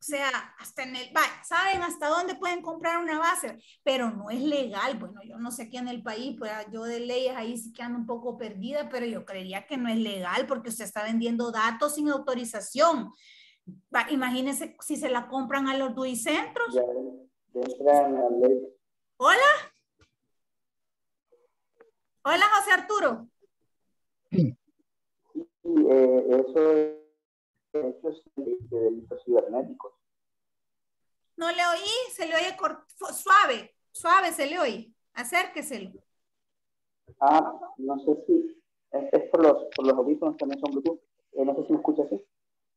O sea, hasta en el, saben hasta dónde pueden comprar una base, pero no es legal. Bueno, yo no sé aquí en el país, pues yo de leyes ahí sí que ando un poco perdida, pero yo creería que no es legal porque usted está vendiendo datos sin autorización. Imagínense si se la compran a los duicentros.
Ya, la ley.
Hola. Hola, José Arturo.
Y eh, eso es hechos de delitos cibernéticos.
No le oí, se le oye cort- suave, suave se le oye. Acérqueselo.
Ah, no sé si es, es por los por los audífonos también son Bluetooth. Eh, no sé si me escucha así.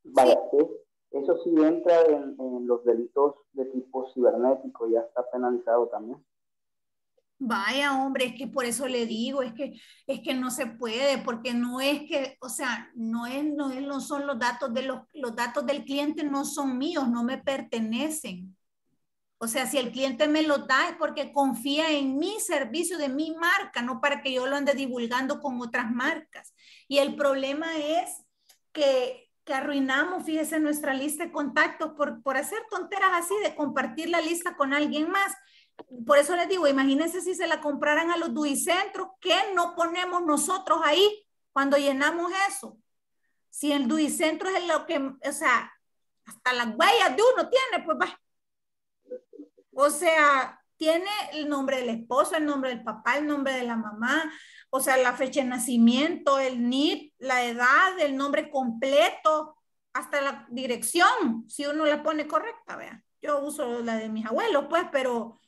Vaya, es- eso sí entra en, en los delitos de tipo cibernético, ya está penalizado también.
Vaya, hombre, es que por eso le digo, es que, es que no se puede, porque no es que, o sea, no es, no es, no son los datos de los, los datos del cliente no son míos, no me pertenecen. O sea, si el cliente me lo da es porque confía en mi servicio, de mi marca, no para que yo lo ande divulgando con otras marcas. Y el problema es que, que arruinamos, fíjese, nuestra lista de contactos por, por hacer tonteras así, de compartir la lista con alguien más. Por eso les digo, imagínense si se la compraran a los Duicentros, ¿qué no ponemos nosotros ahí cuando llenamos eso? Si el Duicentro es lo que, o sea, hasta las huellas de uno tiene, pues va. O sea, tiene el nombre del esposo, el nombre del papá, el nombre de la mamá, o sea, la fecha de nacimiento, el NIP, la edad, el nombre completo, hasta la dirección, si uno la pone correcta, vea. Yo uso la de mis abuelos, pues, pero,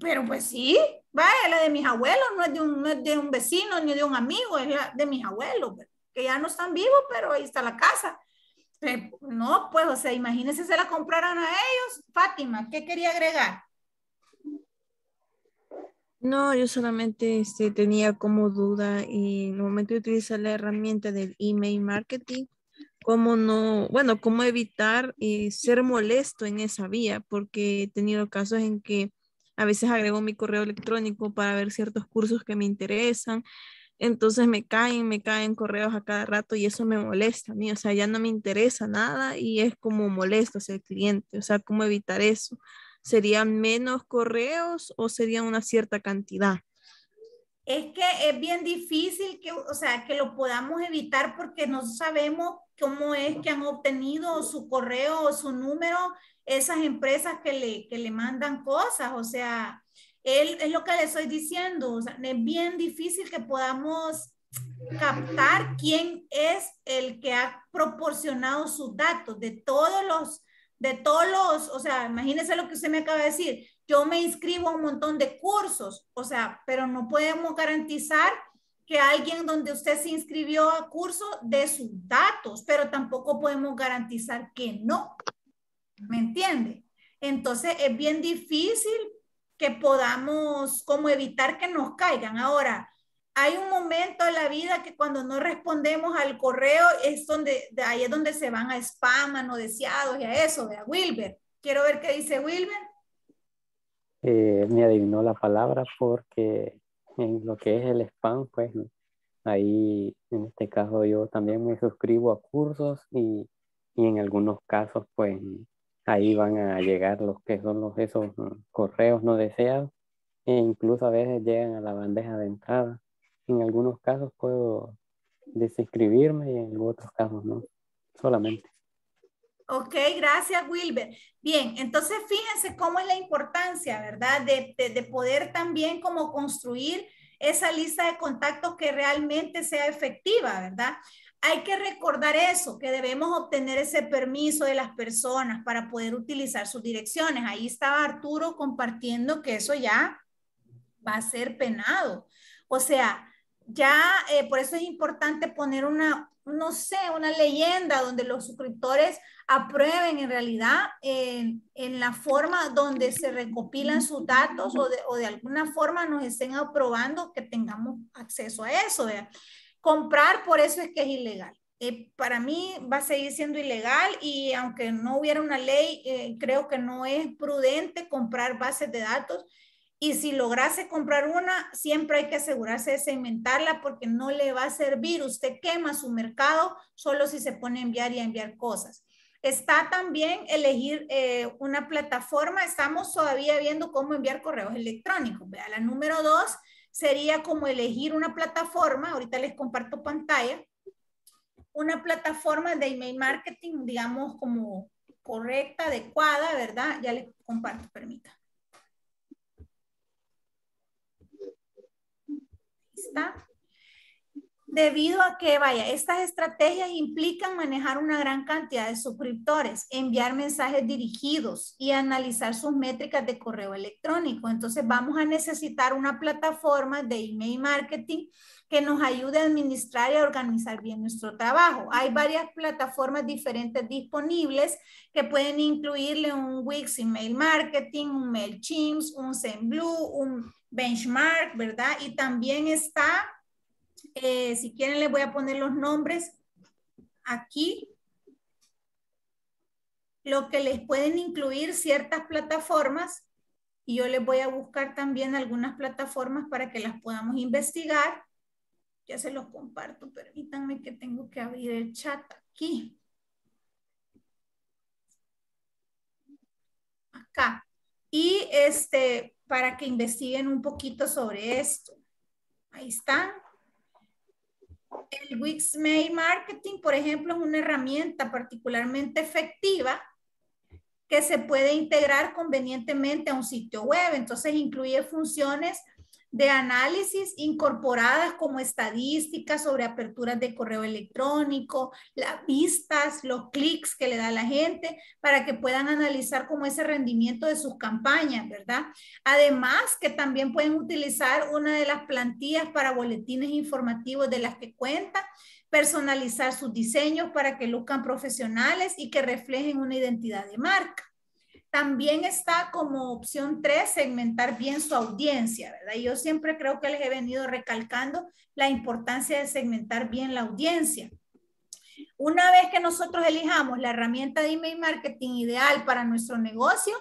pero pues sí, vaya, la de mis abuelos no es de un, no es de un vecino ni de un amigo, es la de mis abuelos, pues, que ya no están vivos, pero ahí está la casa. Eh, No, pues, o sea, imagínense se la compraran a ellos. Fátima, ¿qué quería agregar?
No, yo solamente este, tenía como duda en el momento de utilizar la herramienta del email marketing, cómo no, bueno, cómo evitar eh, ser molesto en esa vía, porque he tenido casos en que a veces agrego mi correo electrónico para ver ciertos cursos que me interesan, entonces me caen, me caen correos a cada rato y eso me molesta a mí, o sea, ya no me interesa nada y es como molesto hacia el cliente, o sea, cómo evitar eso. ¿Serían menos correos o sería una cierta cantidad?
Es que es bien difícil que, o sea, que lo podamos evitar porque no sabemos cómo es que han obtenido su correo o su número esas empresas que le, que le mandan cosas. O sea, él, es lo que le estoy diciendo. O sea, es bien difícil que podamos captar quién es el que ha proporcionado sus datos de todos los de todos los, o sea, imagínese lo que usted me acaba de decir, yo me inscribo a un montón de cursos, o sea, pero no podemos garantizar que alguien donde usted se inscribió a curso de sus datos, pero tampoco podemos garantizar que no. ¿Me entiende? Entonces es bien difícil que podamos como evitar que nos caigan. Ahora, hay un momento en la vida que cuando no respondemos al correo es donde, de ahí es donde se van a spam, a no deseados y a eso, de a Wilber. Quiero ver qué dice Wilber.
Eh, me adivinó la palabra porque en lo que es el spam, pues ahí en este caso yo también me suscribo a cursos y, y en algunos casos pues ahí van a llegar los que son los esos correos no deseados e incluso a veces llegan a la bandeja de entrada. En algunos casos puedo desinscribirme y en otros casos no, solamente.
Ok, gracias Wilber. Bien, entonces fíjense cómo es la importancia, ¿verdad? De, de, de, poder también como construir esa lista de contactos que realmente sea efectiva, ¿verdad? Hay que recordar eso, que debemos obtener ese permiso de las personas para poder utilizar sus direcciones. Ahí estaba Arturo compartiendo que eso ya va a ser penado. O sea, ya eh, por eso es importante poner una, no sé, una leyenda donde los suscriptores aprueben en realidad en, la forma donde se recopilan sus datos o de, o de, alguna forma nos estén aprobando que tengamos acceso a eso. ¿verdad? Comprar, por eso es que es ilegal. Eh, para mí va a seguir siendo ilegal y aunque no hubiera una ley, eh, creo que no es prudente comprar bases de datos. Y si lograse comprar una, siempre hay que asegurarse de segmentarla porque no le va a servir. Usted quema su mercado solo si se pone a enviar y a enviar cosas. Está también elegir eh, una plataforma. Estamos todavía viendo cómo enviar correos electrónicos. Vea, la número dos sería como elegir una plataforma. Ahorita les comparto pantalla una plataforma de email marketing, digamos, como correcta, adecuada, ¿verdad? Ya les comparto, permita. Debido a que, vaya, estas estrategias implican manejar una gran cantidad de suscriptores, enviar mensajes dirigidos y analizar sus métricas de correo electrónico. Entonces, vamos a necesitar una plataforma de email marketing que nos ayude a administrar y a organizar bien nuestro trabajo. Hay varias plataformas diferentes disponibles que pueden incluirle un Wix Email Marketing, un MailChimp, un ZenBlue, un Benchmark, ¿verdad? Y también está, eh, si quieren les voy a poner los nombres aquí, lo que les pueden incluir ciertas plataformas y yo les voy a buscar también algunas plataformas para que las podamos investigar ya se los comparto. Permítanme que tengo que abrir el chat aquí. Acá. Y este, para que investiguen un poquito sobre esto. Ahí están. El Wix Mail Marketing, por ejemplo, es una herramienta particularmente efectiva que se puede integrar convenientemente a un sitio web. Entonces incluye funciones de análisis incorporadas como estadísticas sobre aperturas de correo electrónico, las vistas, los clics que le da la gente para que puedan analizar como ese rendimiento de sus campañas, ¿verdad? Además que también pueden utilizar una de las plantillas para boletines informativos de las que cuenta personalizar sus diseños para que luzcan profesionales y que reflejen una identidad de marca. También está como opción 3, segmentar bien su audiencia, ¿verdad? Yo siempre creo que les he venido recalcando la importancia de segmentar bien la audiencia. Una vez que nosotros elijamos la herramienta de email marketing ideal para nuestro negocio,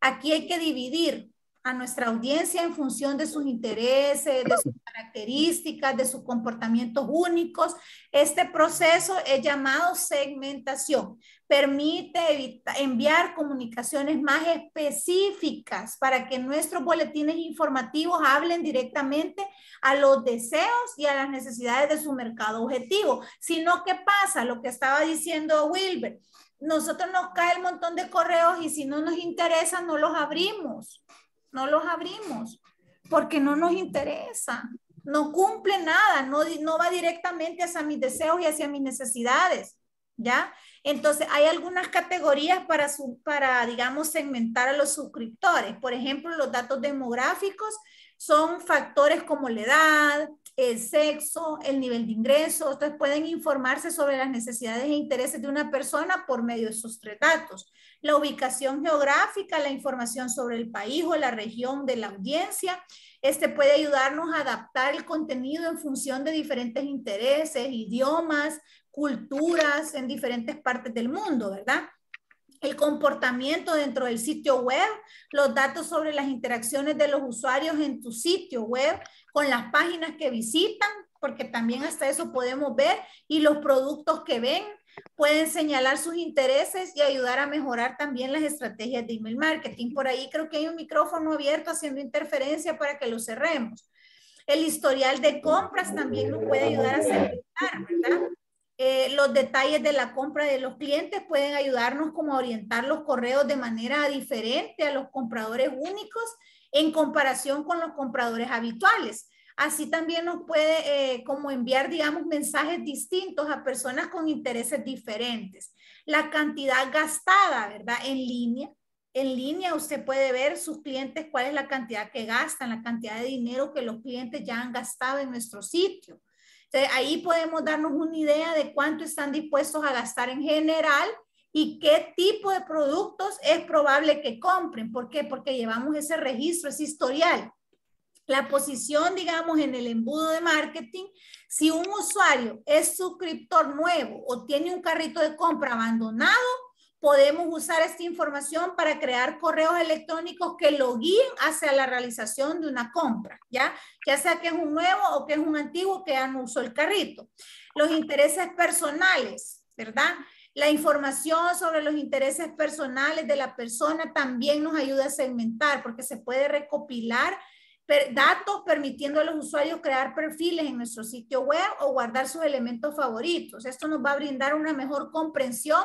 aquí hay que dividir a nuestra audiencia en función de sus intereses, de sus características, de sus comportamientos únicos. Este proceso es llamado segmentación. Permite enviar comunicaciones más específicas para que nuestros boletines informativos hablen directamente a los deseos y a las necesidades de su mercado objetivo. Sino, ¿qué pasa? Lo que estaba diciendo Wilber. Nosotros nos cae el montón de correos y si no nos interesa, no los abrimos no los abrimos porque no nos interesa, no cumple nada, no, no va directamente hacia mis deseos y hacia mis necesidades, ¿ya? Entonces, hay algunas categorías para, su, para, digamos, segmentar a los suscriptores. Por ejemplo, los datos demográficos son factores como la edad, el sexo, el nivel de ingresos. Entonces, pueden informarse sobre las necesidades e intereses de una persona por medio de esos tres datos la ubicación geográfica, la información sobre el país o la región de la audiencia. Este puede ayudarnos a adaptar el contenido en función de diferentes intereses, idiomas, culturas en diferentes partes del mundo, ¿verdad? el comportamiento dentro del sitio web, los datos sobre las interacciones de los usuarios en tu sitio web con las páginas que visitan, porque también hasta eso podemos ver, y los productos que ven, pueden señalar sus intereses y ayudar a mejorar también las estrategias de email marketing. Por ahí creo que hay un micrófono abierto haciendo interferencia para que lo cerremos. El historial de compras también nos puede ayudar a ¿verdad? Eh, los detalles de la compra de los clientes pueden ayudarnos como a orientar los correos de manera diferente a los compradores únicos en comparación con los compradores habituales. Así también nos puede eh, como enviar, digamos, mensajes distintos a personas con intereses diferentes. La cantidad gastada, ¿verdad? En línea. En línea usted puede ver sus clientes cuál es la cantidad que gastan, la cantidad de dinero que los clientes ya han gastado en nuestro sitio. Entonces, ahí podemos darnos una idea de cuánto están dispuestos a gastar en general y qué tipo de productos es probable que compren. ¿Por qué? Porque llevamos ese registro, ese historial. La posición, digamos, en el embudo de marketing, si un usuario es suscriptor nuevo o tiene un carrito de compra abandonado, podemos usar esta información para crear correos electrónicos que lo guíen hacia la realización de una compra, ¿ya? Ya sea que es un nuevo o que es un antiguo que ya no usó el carrito. Los intereses personales, ¿verdad? La información sobre los intereses personales de la persona también nos ayuda a segmentar porque se puede recopilar datos permitiendo a los usuarios crear perfiles en nuestro sitio web o guardar sus elementos favoritos. Esto nos va a brindar una mejor comprensión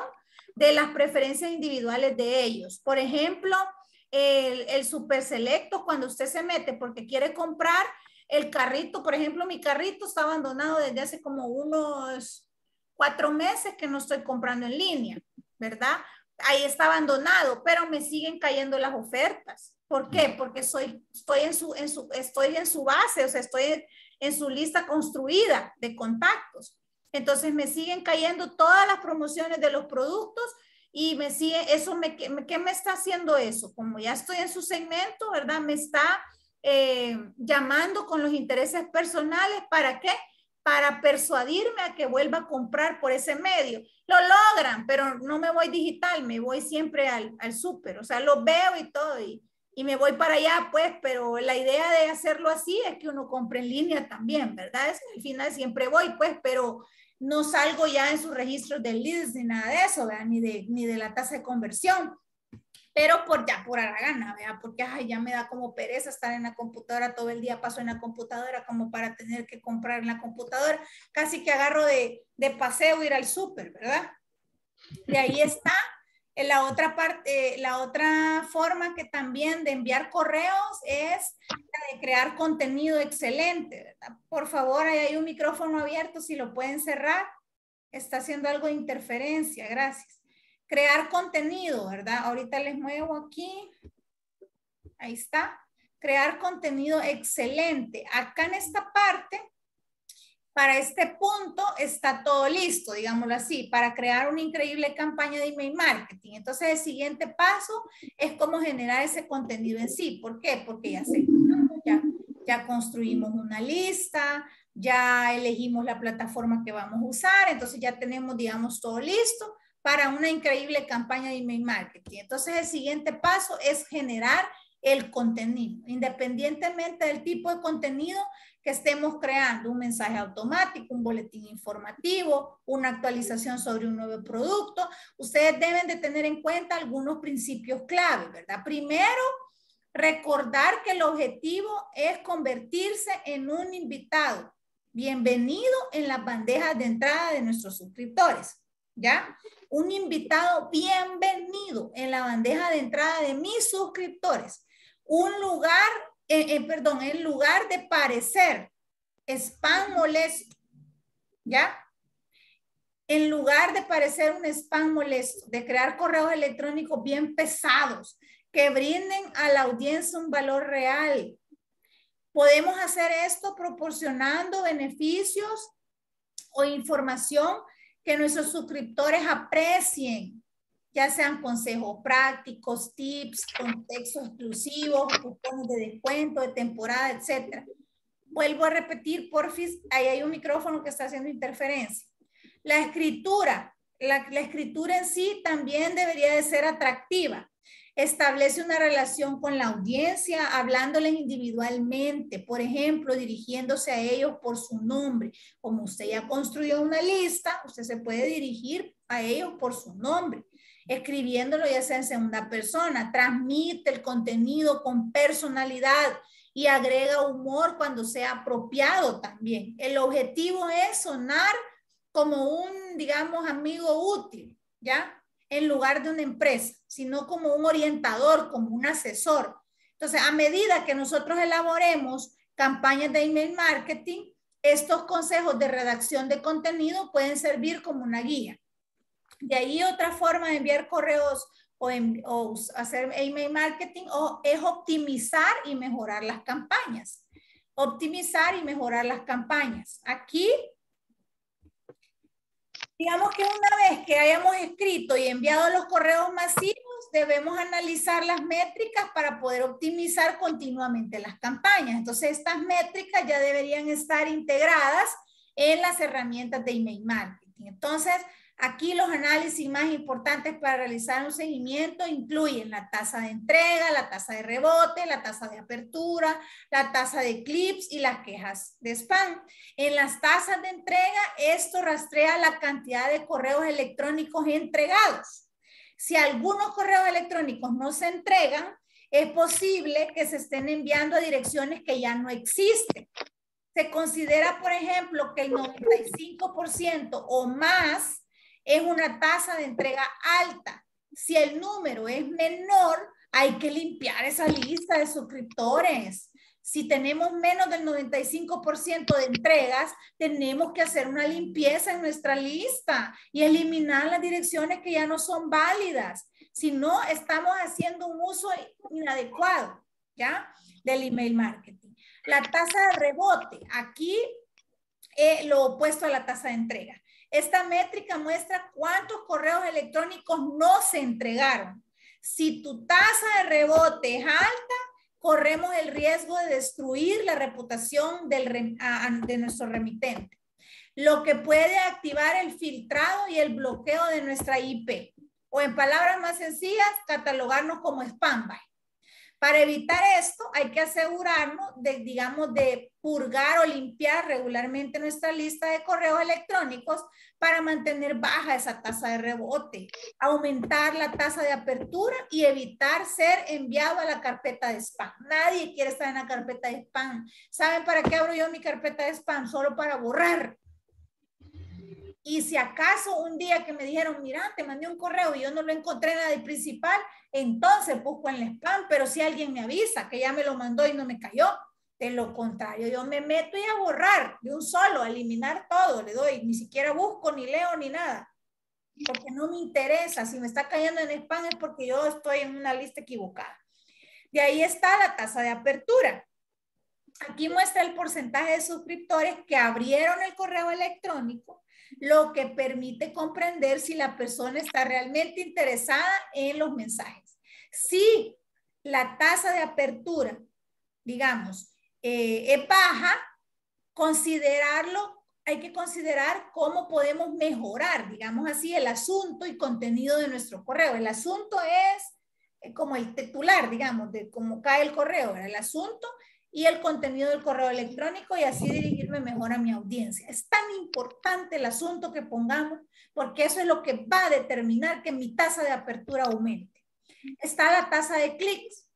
de las preferencias individuales de ellos. Por ejemplo, el, el super selecto, cuando usted se mete porque quiere comprar el carrito, por ejemplo, mi carrito está abandonado desde hace como unos cuatro meses que no estoy comprando en línea, ¿verdad? Ahí está abandonado, pero me siguen cayendo las ofertas. ¿Por qué? Porque soy, estoy, en su, en su, estoy en su base, o sea, estoy en su lista construida de contactos. Entonces me siguen cayendo todas las promociones de los productos y me sigue, eso me, ¿qué me está haciendo eso? Como ya estoy en su segmento, ¿verdad? Me está eh, llamando con los intereses personales, ¿para qué? Para persuadirme a que vuelva a comprar por ese medio. Lo logran, pero no me voy digital, me voy siempre al, al súper, o sea, lo veo y todo, y, y me voy para allá, pues, pero la idea de hacerlo así es que uno compre en línea también, ¿verdad? Es, al final siempre voy, pues, pero no salgo ya en sus registros de leads ni nada de eso, ¿verdad? Ni de, ni de la tasa de conversión. Pero por ya, por a la gana, ¿verdad? Porque ay, ya me da como pereza estar en la computadora todo el día, paso en la computadora como para tener que comprar en la computadora. Casi que agarro de, de paseo ir al súper, ¿verdad? De ahí está la otra parte, la otra forma que también de enviar correos es la de crear contenido excelente. Por favor, ahí hay un micrófono abierto, si lo pueden cerrar. Está haciendo algo de interferencia, gracias. Crear contenido, ¿verdad? Ahorita les muevo aquí. Ahí está. Crear contenido excelente. Acá en esta parte para este punto está todo listo, digámoslo así, para crear una increíble campaña de email marketing. Entonces, el siguiente paso es cómo generar ese contenido en sí. ¿Por qué? Porque ya, ya, ya construimos una lista, ya elegimos la plataforma que vamos a usar, entonces ya tenemos, digamos, todo listo para una increíble campaña de email marketing. Entonces, el siguiente paso es generar el contenido, independientemente del tipo de contenido que estemos creando, un mensaje automático, un boletín informativo, una actualización sobre un nuevo producto, ustedes deben de tener en cuenta algunos principios clave, ¿verdad? Primero, recordar que el objetivo es convertirse en un invitado bienvenido en las bandejas de entrada de nuestros suscriptores, ¿ya? Un invitado bienvenido en la bandeja de entrada de mis suscriptores un lugar, eh, eh, perdón, en lugar de parecer spam molesto, ¿ya? En lugar de parecer un spam molesto, de crear correos electrónicos bien pesados, que brinden a la audiencia un valor real. Podemos hacer esto proporcionando beneficios o información que nuestros suscriptores aprecien ya sean consejos prácticos, tips, contextos exclusivos, cupones de descuento, de temporada, etc. Vuelvo a repetir, porfis, ahí hay un micrófono que está haciendo interferencia. La escritura, la, la escritura en sí también debería de ser atractiva. Establece una relación con la audiencia, hablándoles individualmente, por ejemplo, dirigiéndose a ellos por su nombre. Como usted ya construyó una lista, usted se puede dirigir a ellos por su nombre escribiéndolo ya sea en segunda persona, transmite el contenido con personalidad y agrega humor cuando sea apropiado también. El objetivo es sonar como un, digamos, amigo útil, ¿ya? En lugar de una empresa, sino como un orientador, como un asesor. Entonces, a medida que nosotros elaboremos campañas de email marketing, estos consejos de redacción de contenido pueden servir como una guía. De ahí otra forma de enviar correos o, hacer email marketing o es optimizar y mejorar las campañas. Optimizar y mejorar las campañas. Aquí, digamos que una vez que hayamos escrito y enviado los correos masivos, debemos analizar las métricas para poder optimizar continuamente las campañas. Entonces, estas métricas ya deberían estar integradas en las herramientas de email marketing. Entonces, Aquí los análisis más importantes para realizar un seguimiento incluyen la tasa de entrega, la tasa de rebote, la tasa de apertura, la tasa de clips y las quejas de spam. En las tasas de entrega, esto rastrea la cantidad de correos electrónicos entregados. Si algunos correos electrónicos no se entregan, es posible que se estén enviando a direcciones que ya no existen. Se considera, por ejemplo, que el 95% o más es una tasa de entrega alta. Si el número es menor, hay que limpiar esa lista de suscriptores. Si tenemos menos del 95% de entregas, tenemos que hacer una limpieza en nuestra lista y eliminar las direcciones que ya no son válidas. Si no, estamos haciendo un uso inadecuado, ¿ya? Del email marketing. La tasa de rebote, aquí eh, lo opuesto a la tasa de entrega. Esta métrica muestra cuántos correos electrónicos no se entregaron. Si tu tasa de rebote es alta, corremos el riesgo de destruir la reputación de nuestro remitente, lo que puede activar el filtrado y el bloqueo de nuestra IP, o en palabras más sencillas, catalogarnos como spam buy. Para evitar esto, hay que asegurarnos de, digamos, de purgar o limpiar regularmente nuestra lista de correos electrónicos para mantener baja esa tasa de rebote, aumentar la tasa de apertura y evitar ser enviado a la carpeta de spam. Nadie quiere estar en la carpeta de spam. ¿Saben para qué abro yo mi carpeta de spam? Solo para borrar y si acaso un día que me dijeron, mira, te mandé un correo y yo no lo encontré en la de principal, entonces busco en el spam, pero si alguien me avisa que ya me lo mandó y no me cayó, de lo contrario, yo me meto y a borrar de un solo, a eliminar todo, le doy, ni siquiera busco, ni leo, ni nada, porque no me interesa, si me está cayendo en spam es porque yo estoy en una lista equivocada. De ahí está la tasa de apertura. Aquí muestra el porcentaje de suscriptores que abrieron el correo electrónico lo que permite comprender si la persona está realmente interesada en los mensajes. Si la tasa de apertura, digamos, eh, es baja, considerarlo, hay que considerar cómo podemos mejorar, digamos así, el asunto y contenido de nuestro correo. El asunto es eh, como el titular, digamos, de cómo cae el correo. El asunto y el contenido del correo electrónico y así dirigirme mejor a mi audiencia. Es tan importante el asunto que pongamos porque eso es lo que va a determinar que mi tasa de apertura aumente. Está la tasa de clics.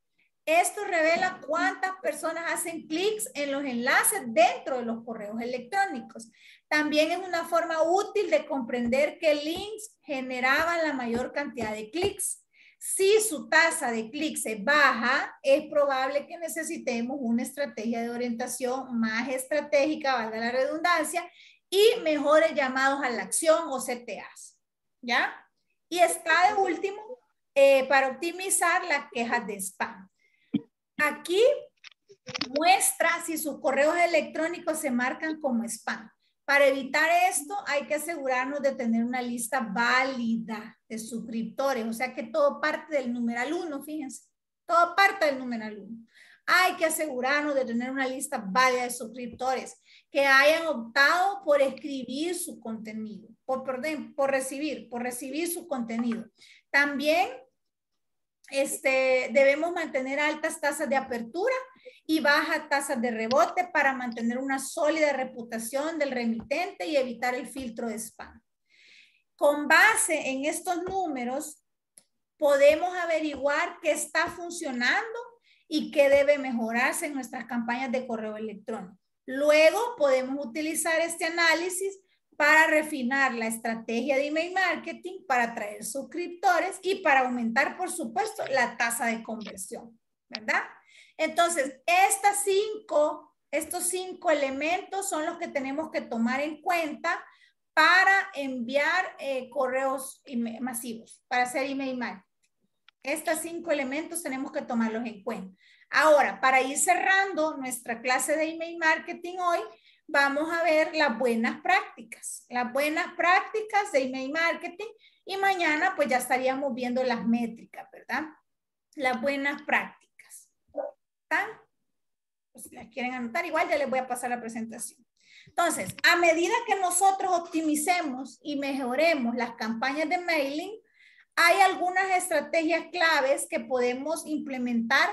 Esto revela cuántas personas hacen clics en los enlaces dentro de los correos electrónicos. También es una forma útil de comprender qué links generaban la mayor cantidad de clics. Si su tasa de clics es baja, es probable que necesitemos una estrategia de orientación más estratégica, valga la redundancia, y mejores llamados a la acción o CTAs. ¿Ya? Y está de último eh, para optimizar las quejas de spam. Aquí muestra si sus correos electrónicos se marcan como spam. Para evitar esto, hay que asegurarnos de tener una lista válida de suscriptores, o sea que todo parte del numeral 1, fíjense, todo parte del numeral 1. Hay que asegurarnos de tener una lista válida de suscriptores que hayan optado por escribir su contenido, por, perdón, por recibir, por recibir su contenido. También este, debemos mantener altas tasas de apertura y bajas tasas de rebote para mantener una sólida reputación del remitente y evitar el filtro de spam. Con base en estos números, podemos averiguar qué está funcionando y qué debe mejorarse en nuestras campañas de correo electrónico. Luego podemos utilizar este análisis para refinar la estrategia de email marketing, para atraer suscriptores y para aumentar, por supuesto, la tasa de conversión, ¿verdad? Entonces, estas cinco, estos cinco elementos son los que tenemos que tomar en cuenta para enviar eh, correos masivos, para hacer email marketing. Estos cinco elementos tenemos que tomarlos en cuenta. Ahora, para ir cerrando nuestra clase de email marketing hoy, vamos a ver las buenas prácticas, las buenas prácticas de email marketing Y mañana pues ya estaríamos viendo las métricas, ¿verdad? Las buenas prácticas. ¿Están? Pues si las quieren anotar, igual ya les voy a pasar la presentación. Entonces, a medida que nosotros optimicemos y mejoremos las campañas de mailing, hay algunas estrategias claves que podemos implementar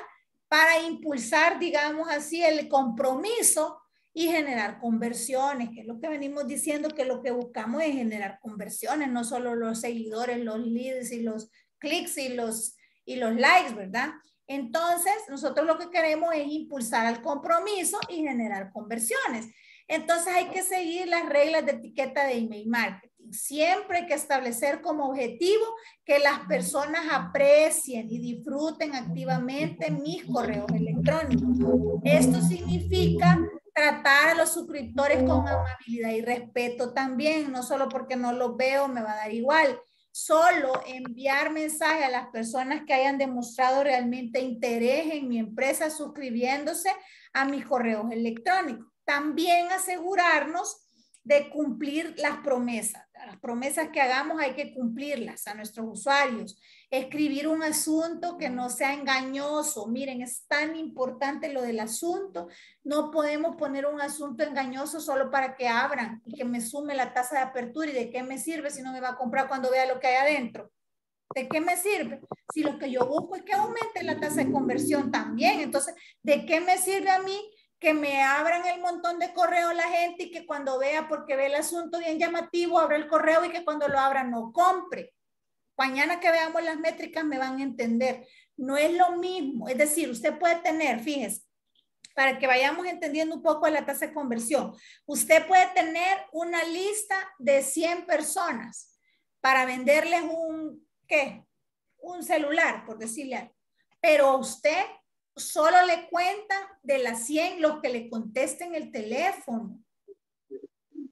para impulsar, digamos así, el compromiso y generar conversiones, que es lo que venimos diciendo que lo que buscamos es generar conversiones, no solo los seguidores, los leads y los clics y los, y los likes, ¿verdad? Entonces, nosotros lo que queremos es impulsar al compromiso y generar conversiones. Entonces hay que seguir las reglas de etiqueta de email marketing. Siempre hay que establecer como objetivo que las personas aprecien y disfruten activamente mis correos electrónicos. Esto significa tratar a los suscriptores con amabilidad y respeto también, no solo porque no los veo me va a dar igual, solo enviar mensaje a las personas que hayan demostrado realmente interés en mi empresa suscribiéndose a mis correos electrónicos también asegurarnos de cumplir las promesas. Las promesas que hagamos hay que cumplirlas a nuestros usuarios. Escribir un asunto que no sea engañoso. Miren, es tan importante lo del asunto. No podemos poner un asunto engañoso solo para que abran y que me sume la tasa de apertura. ¿Y de qué me sirve si no me va a comprar cuando vea lo que hay adentro? ¿De qué me sirve? Si lo que yo busco es que aumente la tasa de conversión también. Entonces, ¿de qué me sirve a mí que me abran el montón de correo la gente y que cuando vea, porque ve el asunto bien llamativo, abra el correo y que cuando lo abra no compre. Mañana que veamos las métricas me van a entender. No es lo mismo. Es decir, usted puede tener, fíjese, para que vayamos entendiendo un poco la tasa de conversión, usted puede tener una lista de 100 personas para venderles un, ¿qué? Un celular, por decirle algo. Pero usted solo le cuentan de las 100 los que le contesten el teléfono.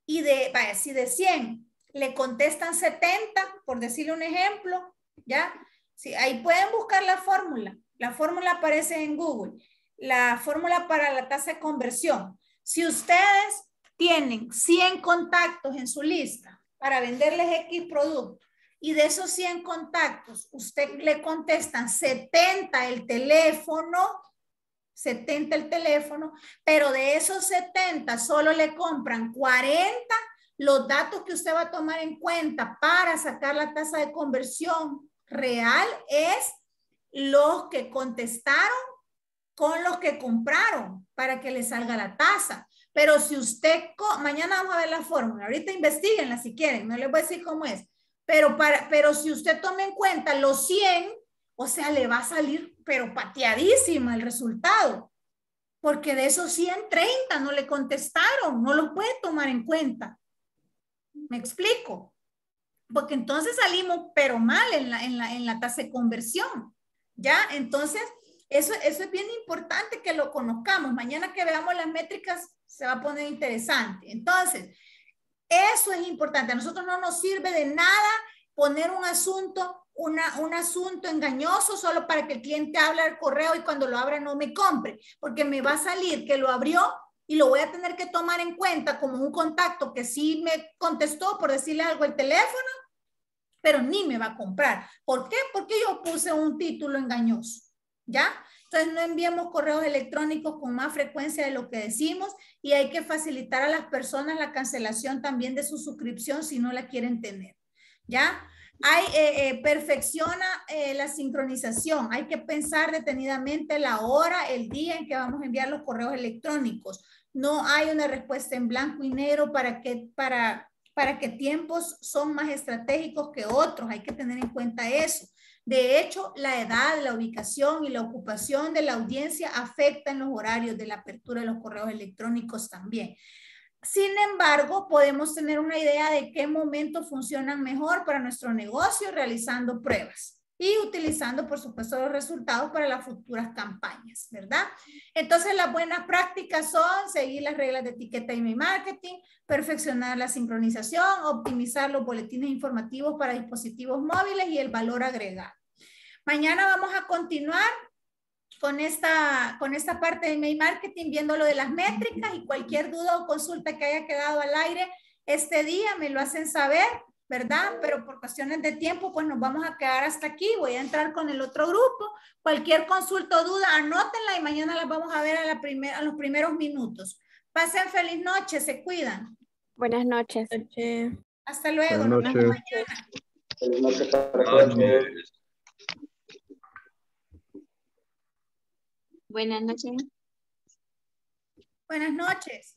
Y de, vaya, si de 100 le contestan 70, por decirle un ejemplo, ¿ya? Sí, ahí pueden buscar la fórmula. La fórmula aparece en Google. La fórmula para la tasa de conversión. Si ustedes tienen 100 contactos en su lista para venderles X producto y de esos 100 contactos, usted le contestan 70 el teléfono, 70 el teléfono, pero de esos 70 solo le compran 40, los datos que usted va a tomar en cuenta para sacar la tasa de conversión real es los que contestaron con los que compraron para que le salga la tasa. Pero si usted, mañana vamos a ver la fórmula, ahorita investiguenla si quieren, no les voy a decir cómo es, pero, para, pero si usted toma en cuenta los 100, o sea, le va a salir, pero pateadísima el resultado. Porque de esos 130 no le contestaron, no lo puede tomar en cuenta. ¿Me explico? Porque entonces salimos, pero mal en la, en la, en la tasa de conversión. ¿Ya? Entonces, eso, eso es bien importante que lo conozcamos. Mañana que veamos las métricas se va a poner interesante. Entonces, eso es importante. A nosotros no nos sirve de nada poner un asunto, una, un asunto engañoso solo para que el cliente hable al correo y cuando lo abra no me compre, porque me va a salir que lo abrió y lo voy a tener que tomar en cuenta como un contacto que sí me contestó por decirle algo el teléfono, pero ni me va a comprar. ¿Por qué? Porque yo puse un título engañoso. ¿Ya? Entonces no enviamos correos electrónicos con más frecuencia de lo que decimos y hay que facilitar a las personas la cancelación también de su suscripción si no la quieren tener. ¿Ya? Hay, eh, eh, perfecciona eh, la sincronización. Hay que pensar detenidamente la hora, el día en que vamos a enviar los correos electrónicos. No hay una respuesta en blanco y negro para que, para, para que tiempos son más estratégicos que otros. Hay que tener en cuenta eso. De hecho, la edad, la ubicación y la ocupación de la audiencia afectan los horarios de la apertura de los correos electrónicos también. Sin embargo, podemos tener una idea de qué momentos funcionan mejor para nuestro negocio realizando pruebas y utilizando, por supuesto, los resultados para las futuras campañas, ¿verdad? Entonces, las buenas prácticas son seguir las reglas de etiqueta y marketing, perfeccionar la sincronización, optimizar los boletines informativos para dispositivos móviles y el valor agregado. Mañana vamos a continuar con esta, con esta parte de email marketing, viendo lo de las métricas y cualquier duda o consulta que haya quedado al aire este día, me lo hacen saber ¿verdad? Pero por cuestiones de tiempo, pues nos vamos a quedar hasta aquí. Voy a entrar con el otro grupo. Cualquier consulta o duda, anótenla y mañana las vamos a ver a, la primera, a los primeros minutos. Pasen feliz noche, se cuidan.
Buenas noches.
Hasta luego.
Buenas
nos vemos
noches.
mañana.
Feliz noche para todos.
Buenas noches.
Buenas noches.